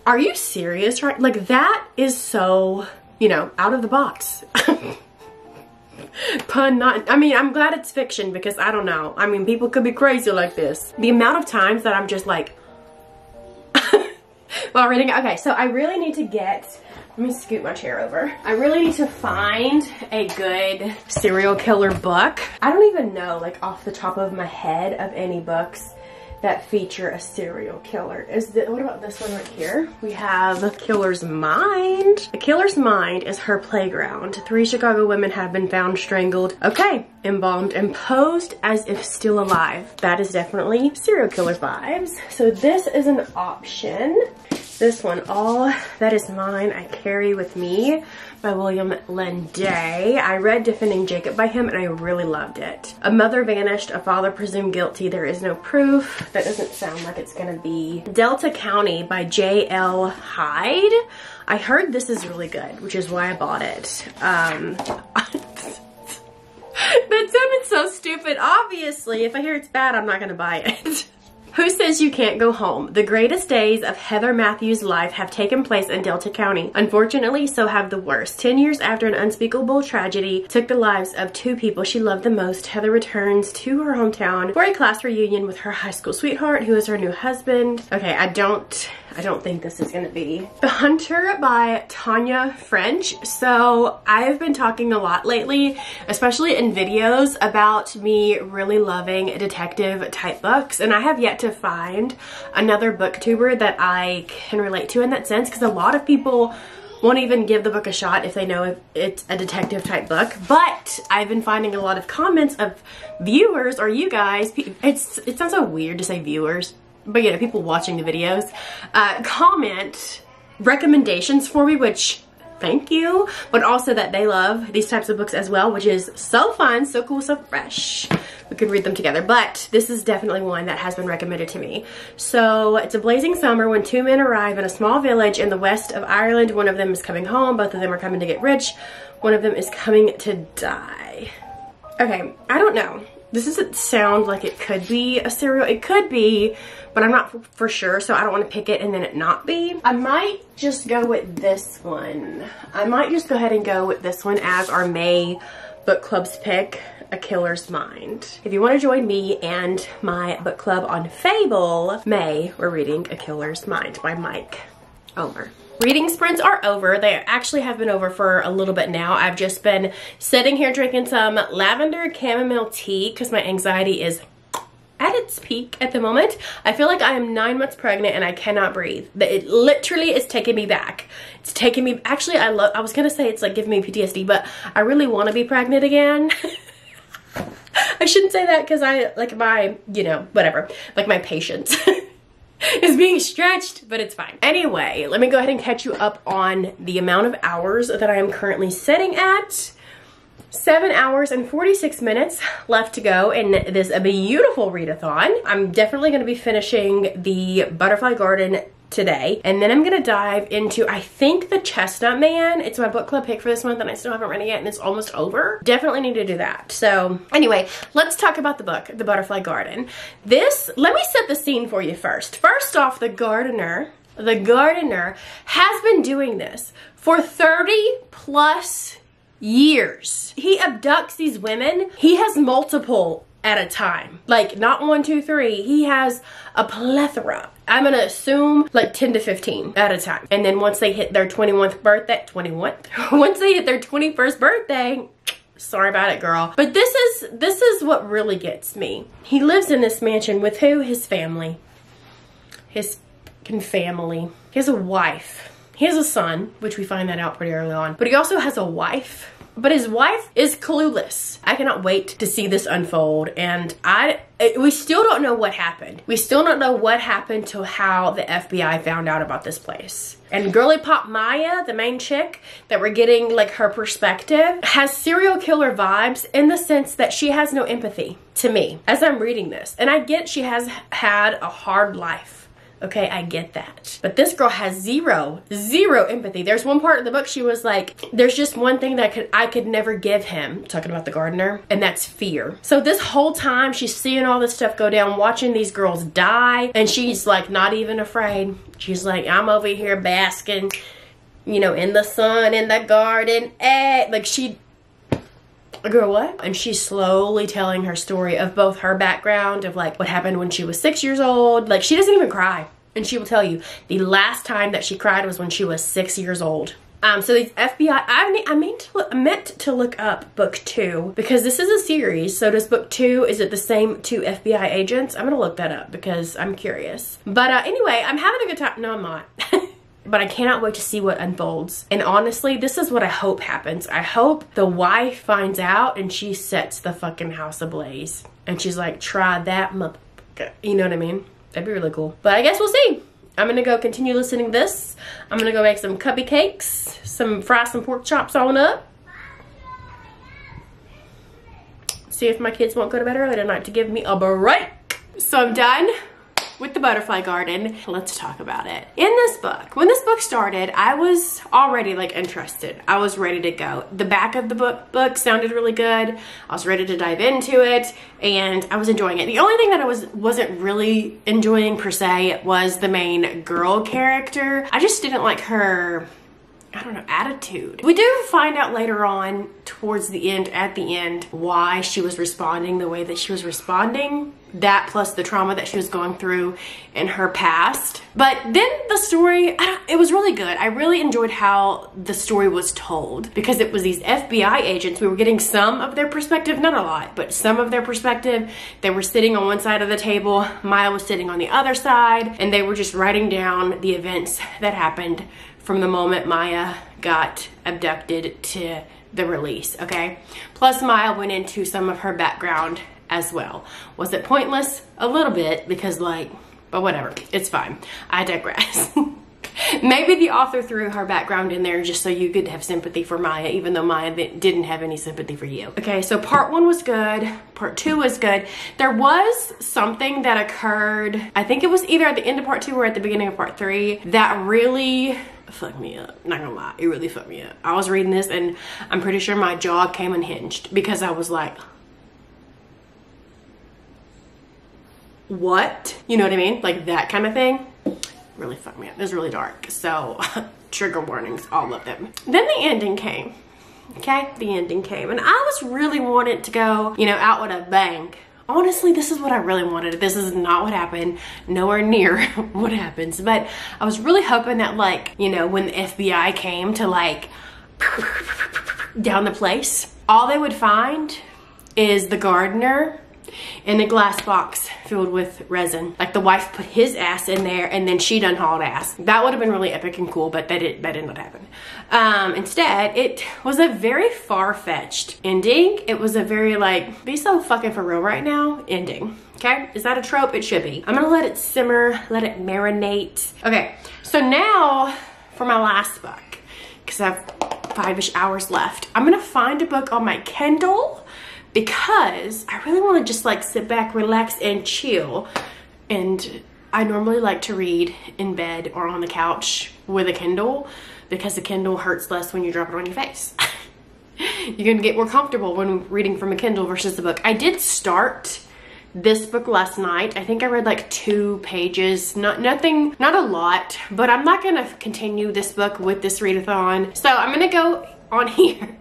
Are you serious, right? Like that is so, you know, out of the box. Pun not, I mean, I'm glad it's fiction because I don't know. I mean, people could be crazy like this. The amount of times that I'm just like, while reading, okay, so I really need to get, let me scoot my chair over. I really need to find a good serial killer book. I don't even know, like off the top of my head, of any books that feature a serial killer. Is the, what about this one right here? We have Killer's Mind. The Killer's Mind is her playground. Three Chicago women have been found strangled. Okay, embalmed and posed as if still alive. That is definitely serial killer vibes. So this is an option. This one, All That Is Mine, I Carry With Me by William Landay. I read Defending Jacob by him and I really loved it. A mother vanished, a father presumed guilty, there is no proof. That doesn't sound like it's gonna be. Delta County by J.L. Hyde. I heard this is really good, which is why I bought it. Um, that sounded so stupid. Obviously, if I hear it's bad, I'm not gonna buy it. Who says you can't go home? The greatest days of Heather Matthews' life have taken place in Delta County. Unfortunately, so have the worst. Ten years after an unspeakable tragedy took the lives of two people she loved the most, Heather returns to her hometown for a class reunion with her high school sweetheart, who is her new husband. Okay, I don't I don't think this is gonna be. The Hunter by Tana French. So I've been talking a lot lately, especially in videos, about me really loving detective type books. And I have yet to find another booktuber that I can relate to in that sense because a lot of people won't even give the book a shot if they know if it's a detective type book. But I've been finding a lot of comments of viewers or you guys, it's it sounds so weird to say viewers, but you know, people watching the videos, uh, comment recommendations for me, which thank you, but also that they love these types of books as well, which is so fun, so cool, so fresh. We could read them together, but this is definitely one that has been recommended to me. So it's a blazing summer when two men arrive in a small village in the west of Ireland. One of them is coming home, both of them are coming to get rich. One of them is coming to die. Okay, I don't know. This doesn't sound like it could be a serial. It could be, but I'm not for sure, so I don't want to pick it and then it not be. I might just go with this one. I might just go ahead and go with this one as our May book club's pick, A Killer's Mind. If you want to join me and my book club on Fable, May, we're reading A Killer's Mind by Mike Omer. Reading sprints are over. They actually have been over for a little bit now. I've just been sitting here drinking some lavender chamomile tea because my anxiety is at its peak at the moment. I feel like I am nine months pregnant and I cannot breathe. It literally is taking me back. It's taking me, actually I love, I was gonna say it's like giving me PTSD, but I really wanna be pregnant again. I shouldn't say that because I, like my, you know, whatever, like my patience. is being stretched, but it's fine. Anyway, let me go ahead and catch you up on the amount of hours that I am currently sitting at. Seven hours and 46 minutes left to go in this beautiful readathon. I'm definitely gonna be finishing the Butterfly Garden today. And then I'm gonna dive into, I think The Chestnut Man. It's my book club pick for this month and I still haven't read it yet and it's almost over. Definitely need to do that. So anyway, let's talk about the book, The Butterfly Garden. This, let me set the scene for you first. First off, the gardener, the gardener has been doing this for 30 plus years. He abducts these women. He has multiple at a time. Like not one, two, three. He has a plethora. I'm gonna assume like 10 to 15 at a time. And then once they hit their 21st birthday, 21? once they hit their 21st birthday, sorry about it girl. But this is, this is what really gets me. He lives in this mansion with who? His family. His family. He has a wife. He has a son, which we find that out pretty early on. But he also has a wife but his wife is clueless. I cannot wait to see this unfold and I we still don't know what happened. We still don't know what happened to how the FBI found out about this place. And Girly Pop Maya, the main chick that we're getting like her perspective, has serial killer vibes in the sense that she has no empathy to me as I'm reading this. And I get she has had a hard life Okay, I get that. But this girl has zero, zero empathy. There's one part of the book she was like, there's just one thing that could I could never give him, talking about the gardener, and that's fear. So this whole time she's seeing all this stuff go down, watching these girls die, and she's like not even afraid. She's like, I'm over here basking, you know, in the sun, in the garden, eh. Like she a girl what? And she's slowly telling her story of both her background of like what happened when she was six years old. Like she doesn't even cry. And she will tell you the last time that she cried was when she was six years old. Um, so these FBI, I, I, meant to look, I meant to look up book two because this is a series. So does book two, is it the same two FBI agents? I'm gonna look that up because I'm curious. But uh, anyway, I'm having a good time. No, I'm not. but I cannot wait to see what unfolds. And honestly, this is what I hope happens. I hope the wife finds out and she sets the fucking house ablaze. And she's like, try that motherfucker. You know what I mean? That'd be really cool. But I guess we'll see. I'm gonna go continue listening to this. I'm gonna go make some cubby cakes, some fry some pork chops on up. See if my kids won't go to bed early tonight to give me a break. So I'm done with the butterfly garden. Let's talk about it. In this book, when this book started, I was already like interested. I was ready to go. The back of the book book sounded really good. I was ready to dive into it and I was enjoying it. The only thing that I was wasn't really enjoying per se was the main girl character. I just didn't like her I don't know, attitude. We do find out later on towards the end, at the end, why she was responding the way that she was responding. That plus the trauma that she was going through in her past. But then the story, it was really good. I really enjoyed how the story was told because it was these FBI agents. We were getting some of their perspective, not a lot, but some of their perspective. They were sitting on one side of the table, Maya was sitting on the other side, and they were just writing down the events that happened from the moment Maya got abducted to the release, okay? Plus Maya went into some of her background as well. Was it pointless? A little bit because like, but whatever, it's fine. I digress. Maybe the author threw her background in there just so you could have sympathy for Maya, even though Maya didn't have any sympathy for you. Okay, so part one was good. Part two was good. There was something that occurred, I think it was either at the end of part two or at the beginning of part three, that really fucked me up. Not gonna lie, it really fucked me up. I was reading this and I'm pretty sure my jaw came unhinged because I was like, what? You know what I mean? Like that kind of thing. Really fucked me up. It was really dark. So trigger warnings, all of them. Then the ending came. Okay, the ending came. And I was really wanted to go, you know, out with a bang honestly, this is what I really wanted. This is not what happened, nowhere near what happens. But I was really hoping that like, you know, when the FBI came to like down the place, all they would find is the gardener in a glass box filled with resin. Like the wife put his ass in there and then she done hauled ass. That would have been really epic and cool, but that, did, that did not happen. Um, instead, it was a very far-fetched ending. It was a very like, be so fucking for real right now ending. Okay, is that a trope? It should be. I'm gonna let it simmer, let it marinate. Okay, so now for my last book, because I have five-ish hours left. I'm gonna find a book on my Kindle because I really want to just like sit back, relax, and chill. And I normally like to read in bed or on the couch with a Kindle because the Kindle hurts less when you drop it on your face. You're gonna get more comfortable when reading from a Kindle versus the book. I did start this book last night. I think I read like two pages, not nothing, not a lot, but I'm not gonna continue this book with this readathon. So I'm gonna go on here.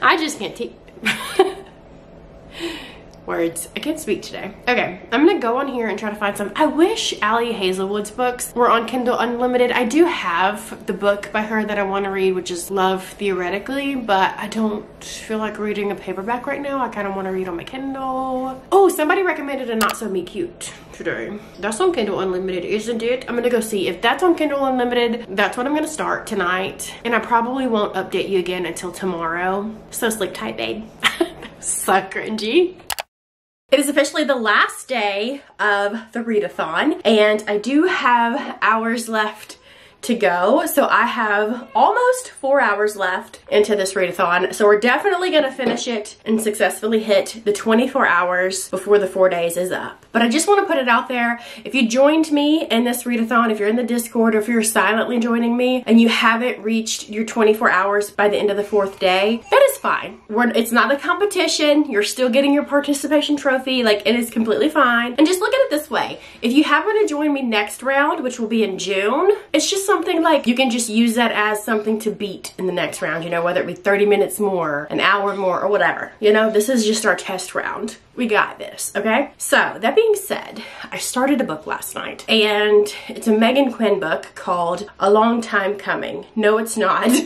I just can't teach ハハハ。Words. I can't speak today. Okay, I'm gonna go on here and try to find some. I wish Ali Hazelwood's books were on Kindle Unlimited. I do have the book by her that I want to read, which is Love Theoretically, but I don't feel like reading a paperback right now. I kind of want to read on my Kindle. Oh, somebody recommended a Not So Me Cute today. That's on Kindle Unlimited, isn't it? I'm gonna go see if that's on Kindle Unlimited. That's what I'm gonna start tonight. And I probably won't update you again until tomorrow. So sleep tight, babe. so cringy. It is officially the last day of the readathon and I do have hours left to go. So I have almost four hours left into this readathon. So we're definitely gonna finish it and successfully hit the 24 hours before the four days is up. But I just wanna put it out there. If you joined me in this readathon, if you're in the Discord or if you're silently joining me and you haven't reached your 24 hours by the end of the fourth day, that is fine. We're, it's not a competition. You're still getting your participation trophy. Like it is completely fine. And just look at it this way. If you happen to join me next round, which will be in June, it's just something like you can just use that as something to beat in the next round, you know, whether it be 30 minutes more, an hour more, or whatever. You know, this is just our test round. We got this, okay? So, that being said, I started a book last night, and it's a Megan Quinn book called A Long Time Coming. No, it's not.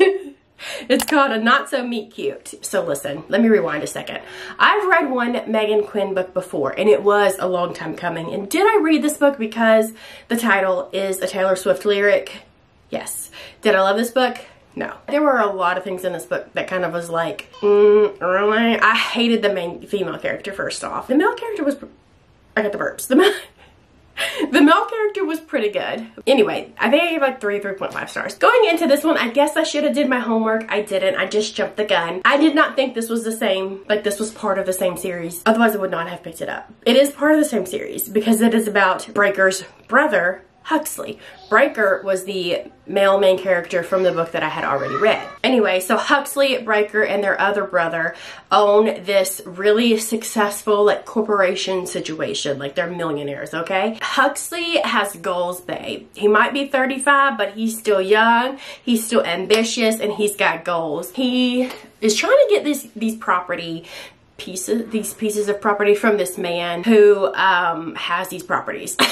It's called A Not So Meet Cute. So listen, let me rewind a second. I've read one Megan Quinn book before and it was a long time coming. And did I read this book because the title is a Taylor Swift lyric? Yes. Did I love this book? No. There were a lot of things in this book that kind of was like, mm, really? I hated the main female character first off. The male character was, I got the burps. The the male character was pretty good. Anyway, I think I gave like 3, 3.5 stars. Going into this one, I guess I should have did my homework. I didn't. I just jumped the gun. I did not think this was the same, like this was part of the same series. Otherwise, I would not have picked it up. It is part of the same series because it is about Breaker's brother Huxley. Breaker was the male main character from the book that I had already read. Anyway, so Huxley, Breaker, and their other brother own this really successful like corporation situation. Like they're millionaires, okay? Huxley has goals, babe. He might be 35, but he's still young. He's still ambitious and he's got goals. He is trying to get this these property pieces these pieces of property from this man who um, has these properties.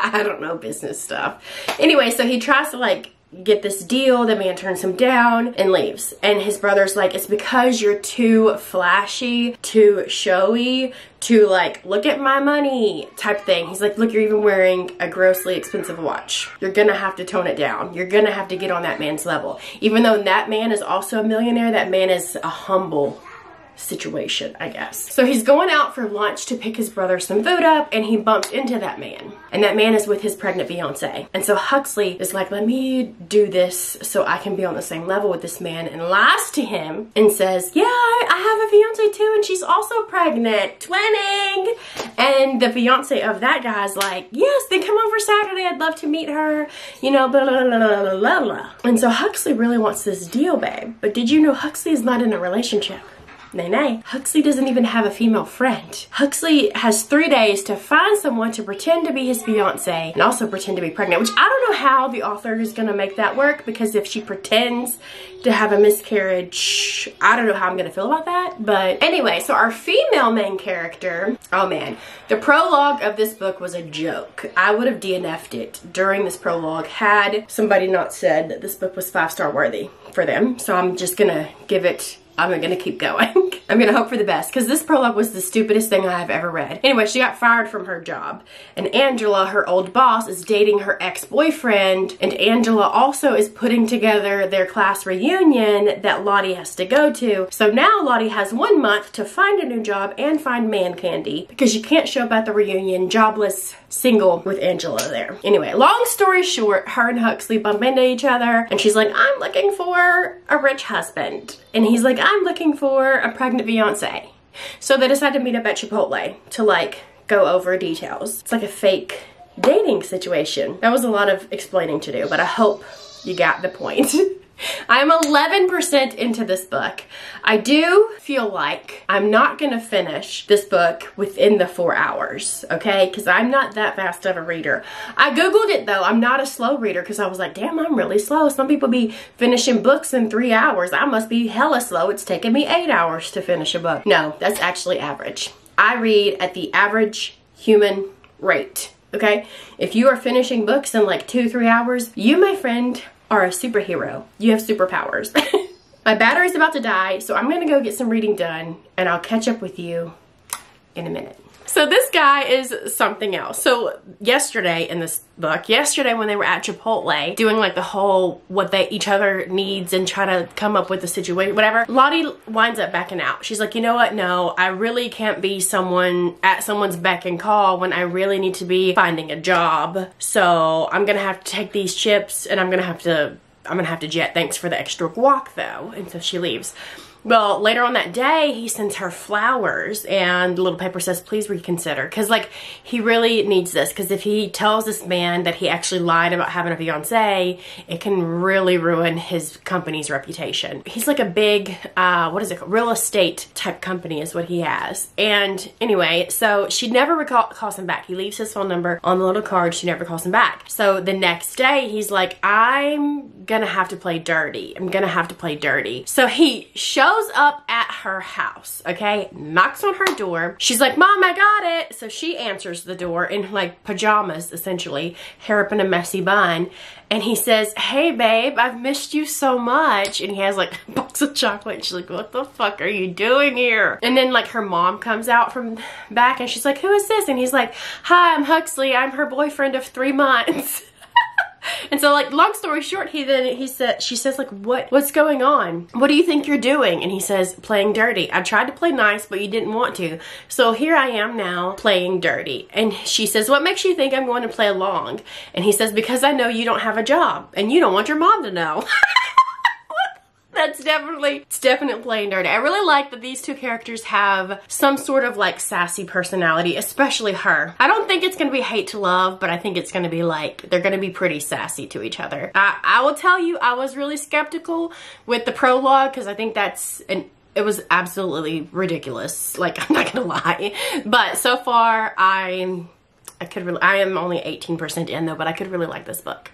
I don't know business stuff. Anyway, so he tries to like get this deal. The man turns him down and leaves. And his brother's like, it's because you're too flashy, too showy, to like, look at my money type thing. He's like, look, you're even wearing a grossly expensive watch. You're gonna have to tone it down. You're gonna have to get on that man's level. Even though that man is also a millionaire, that man is a humble situation, I guess. So he's going out for lunch to pick his brother some food up and he bumps into that man. And that man is with his pregnant fiance. And so Huxley is like, let me do this so I can be on the same level with this man and lies to him and says, yeah, I have a fiance too and she's also pregnant, twinning. And the fiance of that guy's like, yes, then come over Saturday. I'd love to meet her, you know, blah, blah, blah, blah, blah, blah. And so Huxley really wants this deal, babe. But did you know Huxley is not in a relationship? Nay, nay. Huxley doesn't even have a female friend. Huxley has three days to find someone to pretend to be his fiance and also pretend to be pregnant, which I don't know how the author is gonna make that work because if she pretends to have a miscarriage, I don't know how I'm gonna feel about that. But anyway, so our female main character, oh man, the prologue of this book was a joke. I would have DNF'd it during this prologue had somebody not said that this book was five star worthy for them. So I'm just gonna give it I'm gonna keep going. I'm gonna hope for the best because this prologue was the stupidest thing I've ever read. Anyway, she got fired from her job and Angela, her old boss, is dating her ex-boyfriend and Angela also is putting together their class reunion that Lottie has to go to. So now Lottie has one month to find a new job and find man candy because you can't show up at the reunion jobless single with Angela there. Anyway, long story short, her and Huxley bump into each other and she's like, I'm looking for a rich husband. And he's like, I'm looking for a pregnant fiance. So they decide to meet up at Chipotle to like go over details. It's like a fake dating situation. That was a lot of explaining to do, but I hope you got the point. I'm 11% into this book. I do feel like I'm not to finish this book within the four hours, okay? Because I'm not that fast of a reader. I Googled it though. I'm not a slow reader because I was like, damn, I'm really slow. Some people be finishing books in three hours. I must be hella slow. It's taken me eight hours to finish a book. No, that's actually average. I read at the average human rate, okay? If you are finishing books in like two, three hours, you, my friend, are a superhero. You have superpowers. My battery's about to die, so I'm gonna go get some reading done and I'll catch up with you in a minute. So this guy is something else. So yesterday in this book, yesterday when they were at Chipotle doing like the whole what they each other needs and try to come up with the situation, whatever, Lottie winds up backing out. She's like, you know what? No, I really can't be someone at someone's beck and call when I really need to be finding a job. So I'm gonna have to take these chips and I'm gonna have to I'm gonna have to jet. Thanks for the extra walk though. And so she leaves. Well, later on that day, he sends her flowers, and the little paper says, please reconsider. Because, like, he really needs this. Because if he tells this man that he actually lied about having a fiance, it can really ruin his company's reputation. He's like a big, uh, what is it, real estate type company is what he has. And anyway, so she never recall, calls him back. He leaves his phone number on the little card. She never calls him back. So the next day, he's like, I'm gonna have to play dirty. I'm gonna have to play dirty. So he shows up at her house, okay? Knocks on her door. She's like, Mom, I got it. So she answers the door in like pajamas, essentially, hair up in a messy bun. And he says, Hey, babe, I've missed you so much. And he has like a box of chocolate. She's like, What the fuck are you doing here? And then like her mom comes out from back and she's like, Who is this? And he's like, Hi, I'm Huxley. I'm her boyfriend of three months. And so like long story short, he then he said she says like what what's going on? What do you think you're doing? And he says playing dirty. I tried to play nice, but you didn't want to. So here I am now playing dirty. And she says, "What makes you think I'm going to play along?" And he says, "Because I know you don't have a job and you don't want your mom to know." that's definitely, it's definitely dirty. I really like that these two characters have some sort of like sassy personality, especially her. I don't think it's gonna be hate to love, but I think it's gonna be like, they're gonna be pretty sassy to each other. I, I will tell you, I was really skeptical with the prologue because I think that's an it was absolutely ridiculous. Like, I'm not gonna lie. But so far, I I could really, I am only 18% in though, but I could really like this book.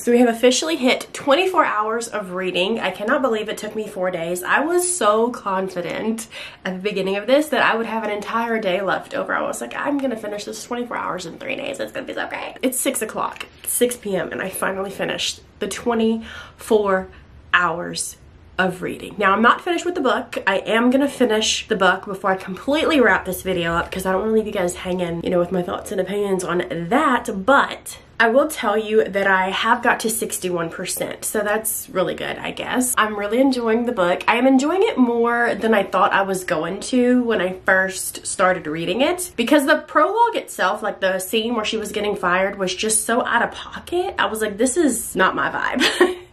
So we have officially hit 24 hours of reading. I cannot believe it took me four days. I was so confident at the beginning of this that I would have an entire day left over. I was like, I'm gonna finish this 24 hours in three days. It's gonna be so great. It's six o'clock, 6 p.m. and I finally finished the 24 hours of reading. Now I'm not finished with the book. I am gonna finish the book before I completely wrap this video up because I don't wanna leave you guys hanging, you know, with my thoughts and opinions on that, but I will tell you that I have got to 61%, so that's really good, I guess. I'm really enjoying the book. I am enjoying it more than I thought I was going to when I first started reading it because the prologue itself, like the scene where she was getting fired, was just so out of pocket. I was like, this is not my vibe.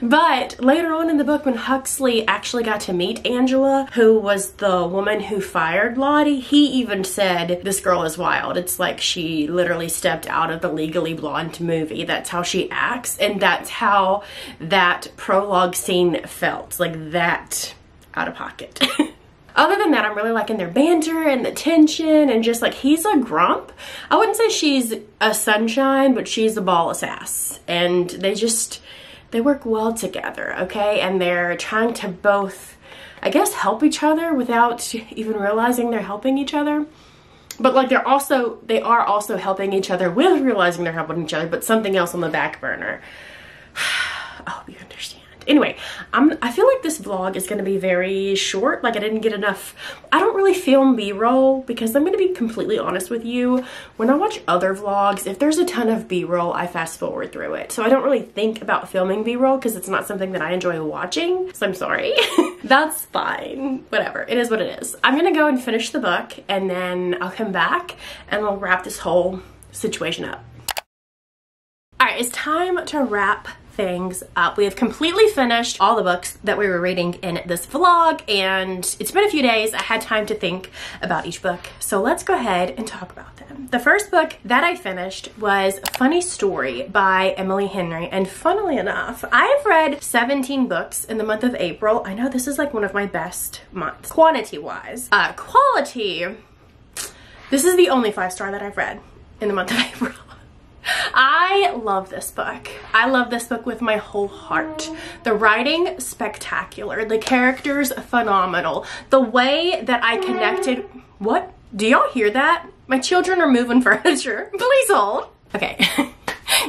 But later on in the book, when Huxley actually got to meet Angela, who was the woman who fired Lottie, he even said, This girl is wild. It's like she literally stepped out of the Legally Blonde movie. That's how she acts, and that's how that prologue scene felt. Like that out of pocket. Other than that, I'm really liking their banter and the tension and just like he's a grump. I wouldn't say she's a sunshine, but she's a ball of sass. And they just they work well together, okay? And they're trying to both, I guess, help each other without even realizing they're helping each other. But like they're also, they are also helping each other with realizing they're helping each other, but something else on the back burner. I hope you understand. Anyway, I'm, I feel like this vlog is going to be very short. Like I didn't get enough. I don't really film b-roll because I'm going to be completely honest with you. When I watch other vlogs, if there's a ton of b-roll, I fast forward through it. So I don't really think about filming b-roll because it's not something that I enjoy watching. So I'm sorry. That's fine. Whatever. It is what it is. I'm going to go and finish the book and then I'll come back and we'll wrap this whole situation up. All right, it's time to wrap things up. We have completely finished all the books that we were reading in this vlog and it's been a few days. I had time to think about each book. So let's go ahead and talk about them. The first book that I finished was Funny Story by Emily Henry and funnily enough, I've read 17 books in the month of April. I know this is like one of my best months quantity wise. Uh, quality, this is the only five star that I've read in the month of April. I love this book. I love this book with my whole heart. The writing, spectacular. The characters, phenomenal. The way that I connected... What? Do y'all hear that? My children are moving furniture. Please hold. Okay.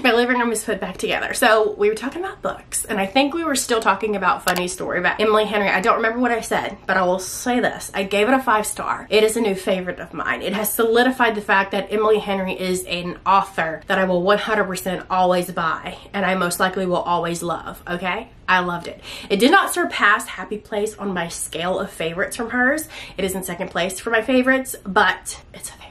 my living room is put back together. So we were talking about books and I think we were still talking about Funny Story about Emily Henry. I don't remember what I said, but I will say this. I gave it a five star. It is a new favorite of mine. It has solidified the fact that Emily Henry is an author that I will 100% always buy and I most likely will always love, okay? I loved it. It did not surpass Happy Place on my scale of favorites from hers. It is in second place for my favorites, but it's a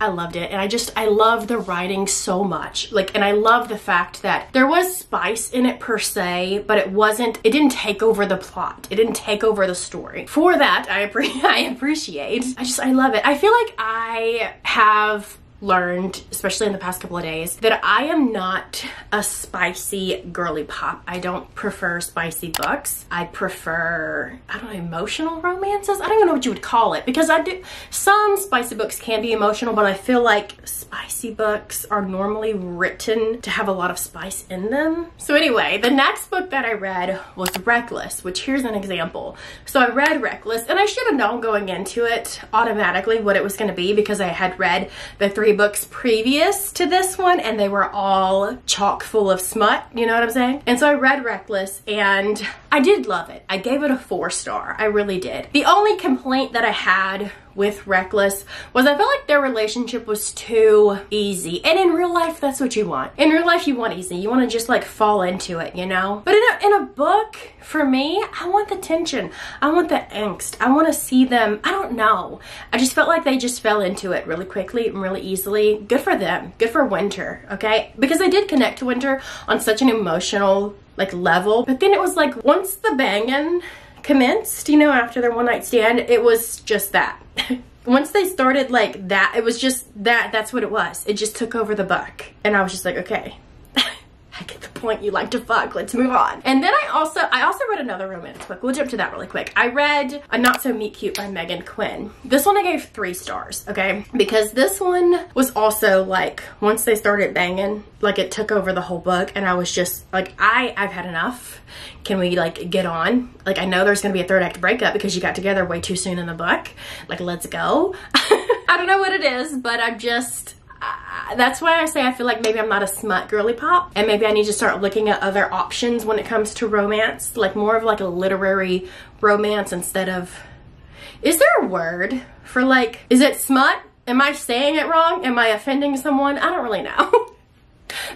I loved it. And I just, I love the writing so much. Like, and I love the fact that there was spice in it per se, but it wasn't, it didn't take over the plot. It didn't take over the story. For that, I, I appreciate. I just, I love it. I feel like I have learned, especially in the past couple of days, that I am not a spicy girly pop. I don't prefer spicy books. I prefer, I don't know, emotional romances? I don't even know what you would call it because I do, some spicy books can be emotional, but I feel like spicy books are normally written to have a lot of spice in them. So anyway, the next book that I read was Reckless, which here's an example. So I read Reckless and I should have known going into it automatically what it was going to be because I had read the three three books previous to this one and they were all chock full of smut, you know what I'm saying? And so I read Reckless and I did love it. I gave it a four star. I really did. The only complaint that I had with Reckless was I felt like their relationship was too easy. And in real life, that's what you want. In real life, you want easy. You want to just like fall into it, you know? But in a, in a book, for me, I want the tension. I want the angst. I want to see them. I don't know. I just felt like they just fell into it really quickly and really easily. Good for them. Good for Winter, okay? Because I did connect to Winter on such an emotional like level. But then it was like once the banging commenced, you know, after their one night stand, it was just that. Once they started like that, it was just that, that's what it was. It just took over the book. And I was just like, okay, I get the point you like to fuck. Let's move on. And then I also, I also read another romance book. We'll jump to that really quick. I read A Not So Meet Cute by Megan Quinn. This one I gave three stars, okay? Because this one was also like, once they started banging, like it took over the whole book and I was just like, I, I've had enough. Can we like get on? Like I know there's gonna be a third act breakup because you got together way too soon in the book. Like let's go. I don't know what it is, but I'm just, that's why I say I feel like maybe I'm not a smut girly pop and maybe I need to start looking at other options when it comes to romance, like more of like a literary romance instead of, is there a word for like, is it smut? Am I saying it wrong? Am I offending someone? I don't really know.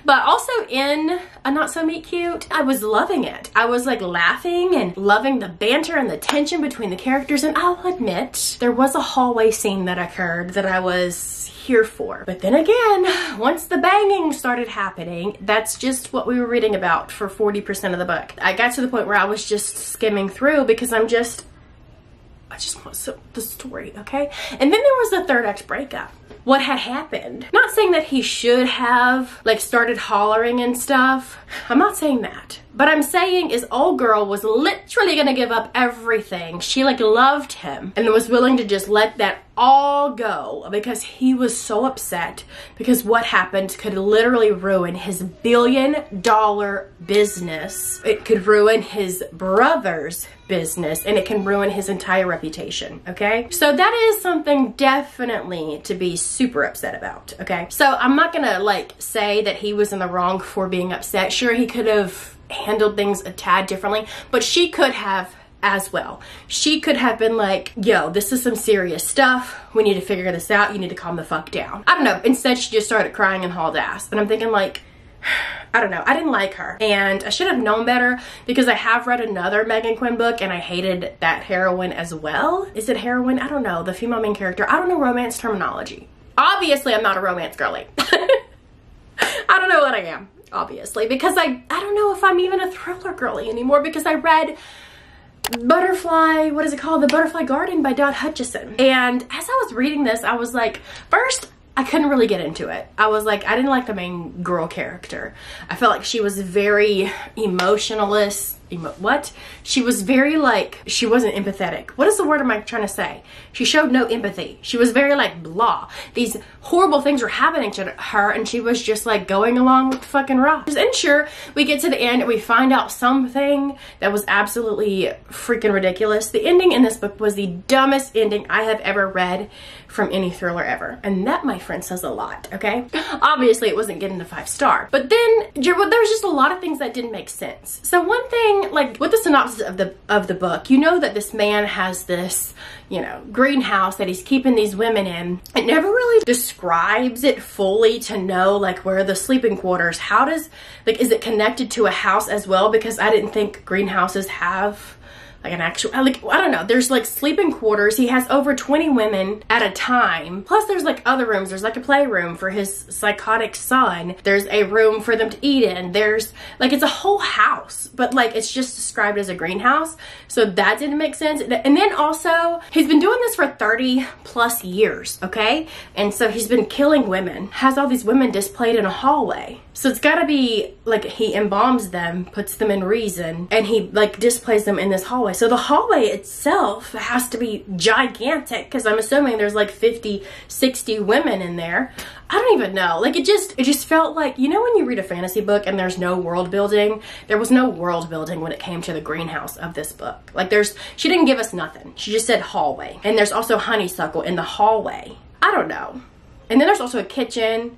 But also in A Not So Meet Cute, I was loving it. I was like laughing and loving the banter and the tension between the characters. And I'll admit, there was a hallway scene that occurred that I was here for. But then again, once the banging started happening, that's just what we were reading about for 40% of the book. I got to the point where I was just skimming through because I'm just, I just want so, the story, okay? And then there was the third act breakup what had happened. Not saying that he should have like started hollering and stuff. I'm not saying that. But I'm saying is old girl was literally gonna give up everything. She like loved him and was willing to just let that all go because he was so upset because what happened could literally ruin his billion dollar business. It could ruin his brother's business and it can ruin his entire reputation, okay? So that is something definitely to be super upset about, okay? So I'm not gonna like say that he was in the wrong for being upset. Sure, he could have handled things a tad differently, but she could have as well. She could have been like, yo, this is some serious stuff. We need to figure this out. You need to calm the fuck down. I don't know. Instead, she just started crying and hauled ass. And I'm thinking like, I don't know. I didn't like her. And I should have known better because I have read another Megan Quinn book and I hated that heroine as well. Is it heroine? I don't know. The female main character. I don't know romance terminology. Obviously, I'm not a romance girly. I don't know what I am, obviously, because I, I don't know if I'm even a thriller girly anymore because I read Butterfly, what is it called? The Butterfly Garden by Dot Hutchison. And as I was reading this, I was like, first, I couldn't really get into it. I was like, I didn't like the main girl character. I felt like she was very emotionalist, emo what? She was very like, she wasn't empathetic. What is the word am I trying to say? She showed no empathy. She was very like blah. These horrible things were happening to her and she was just like going along with fucking rocks. And sure, we get to the end and we find out something that was absolutely freaking ridiculous. The ending in this book was the dumbest ending I have ever read from any thriller ever. And that, my friend, says a lot, okay? Obviously, it wasn't getting the five star. But then, there was just a lot of things that didn't make sense. So one thing like with the synopsis of the of the book, you know that this man has this, you know, greenhouse that he's keeping these women in. It never really describes it fully to know like where the sleeping quarters. How does like is it connected to a house as well? Because I didn't think greenhouses have like an actual uh, like I don't know. There's like sleeping quarters. He has over 20 women at a time. Plus there's like other rooms. There's like a playroom for his psychotic son. There's a room for them to eat in. There's like it's a whole house, but like it's just described as a greenhouse. So that didn't make sense. And then also he's been doing this for 30 plus years, okay? And so he's been killing women. Has all these women displayed in a hallway. So it's got to be like he embalms them, puts them in resin, and he like displays them in this hallway. So the hallway itself has to be gigantic because I'm assuming there's like 50, 60 women in there. I don't even know. Like it just it just felt like you know when you read a fantasy book and there's no world building. There was no world building when it came to the greenhouse of this book. Like there's she didn't give us nothing. She just said hallway. And there's also honeysuckle in the hallway. I don't know. And then there's also a kitchen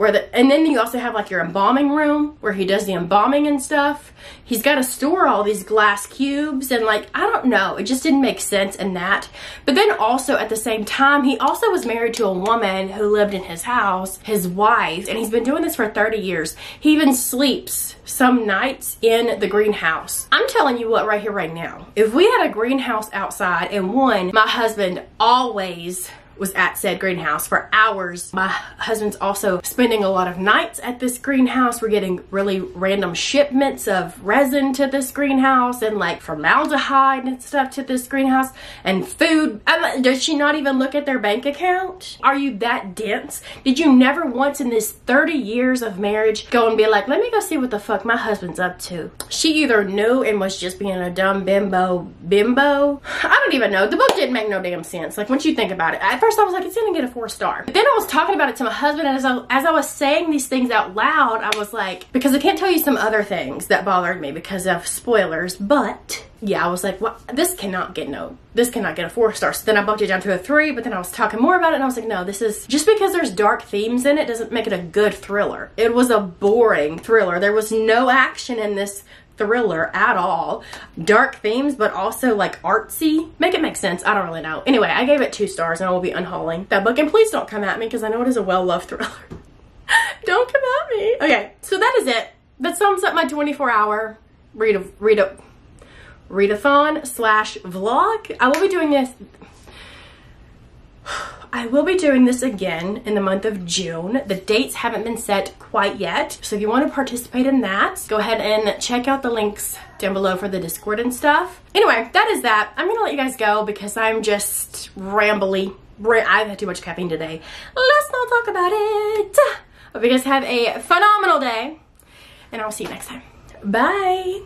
where the and then you also have like your embalming room where he does the embalming and stuff. He's got to store all these glass cubes and like I don't know, it just didn't make sense in that. But then also at the same time, he also was married to a woman who lived in his house, his wife, and he's been doing this for 30 years. He even sleeps some nights in the greenhouse. I'm telling you what right here right now. If we had a greenhouse outside and one, my husband always was at said greenhouse for hours. My husband's also spending a lot of nights at this greenhouse. We're getting really random shipments of resin to this greenhouse and like formaldehyde and stuff to this greenhouse and food. I'm, does she not even look at their bank account? Are you that dense? Did you never once in this 30 years of marriage go and be like, let me go see what the fuck my husband's up to? She either knew and was just being a dumb bimbo bimbo. I don't even know. The book didn't make no damn sense. Like once you think about it. I was like, it's gonna get a four star. But then I was talking about it to my husband and as I, as I was saying these things out loud, I was like, because I can't tell you some other things that bothered me because of spoilers, but yeah, I was like, well, this cannot get no, this cannot get a four star. So then I bumped it down to a three, but then I was talking more about it and I was like, no, this is just because there's dark themes in it doesn't make it a good thriller. It was a boring thriller. There was no action in this thriller at all. Dark themes, but also like artsy. Make it make sense. I don't really know. Anyway, I gave it two stars and I will be unhauling that book. And please don't come at me because I know it is a well-loved thriller. don't come at me. Okay, so that is it. That sums up my 24 hour read a read a readathon slash vlog. I will be doing this I will be doing this again in the month of June. The dates haven't been set quite yet. So if you want to participate in that, go ahead and check out the links down below for the Discord and stuff. Anyway, that is that. I'm going to let you guys go because I'm just rambly. I've had too much caffeine today. Let's not talk about it. Hope you guys have a phenomenal day and I'll see you next time. Bye.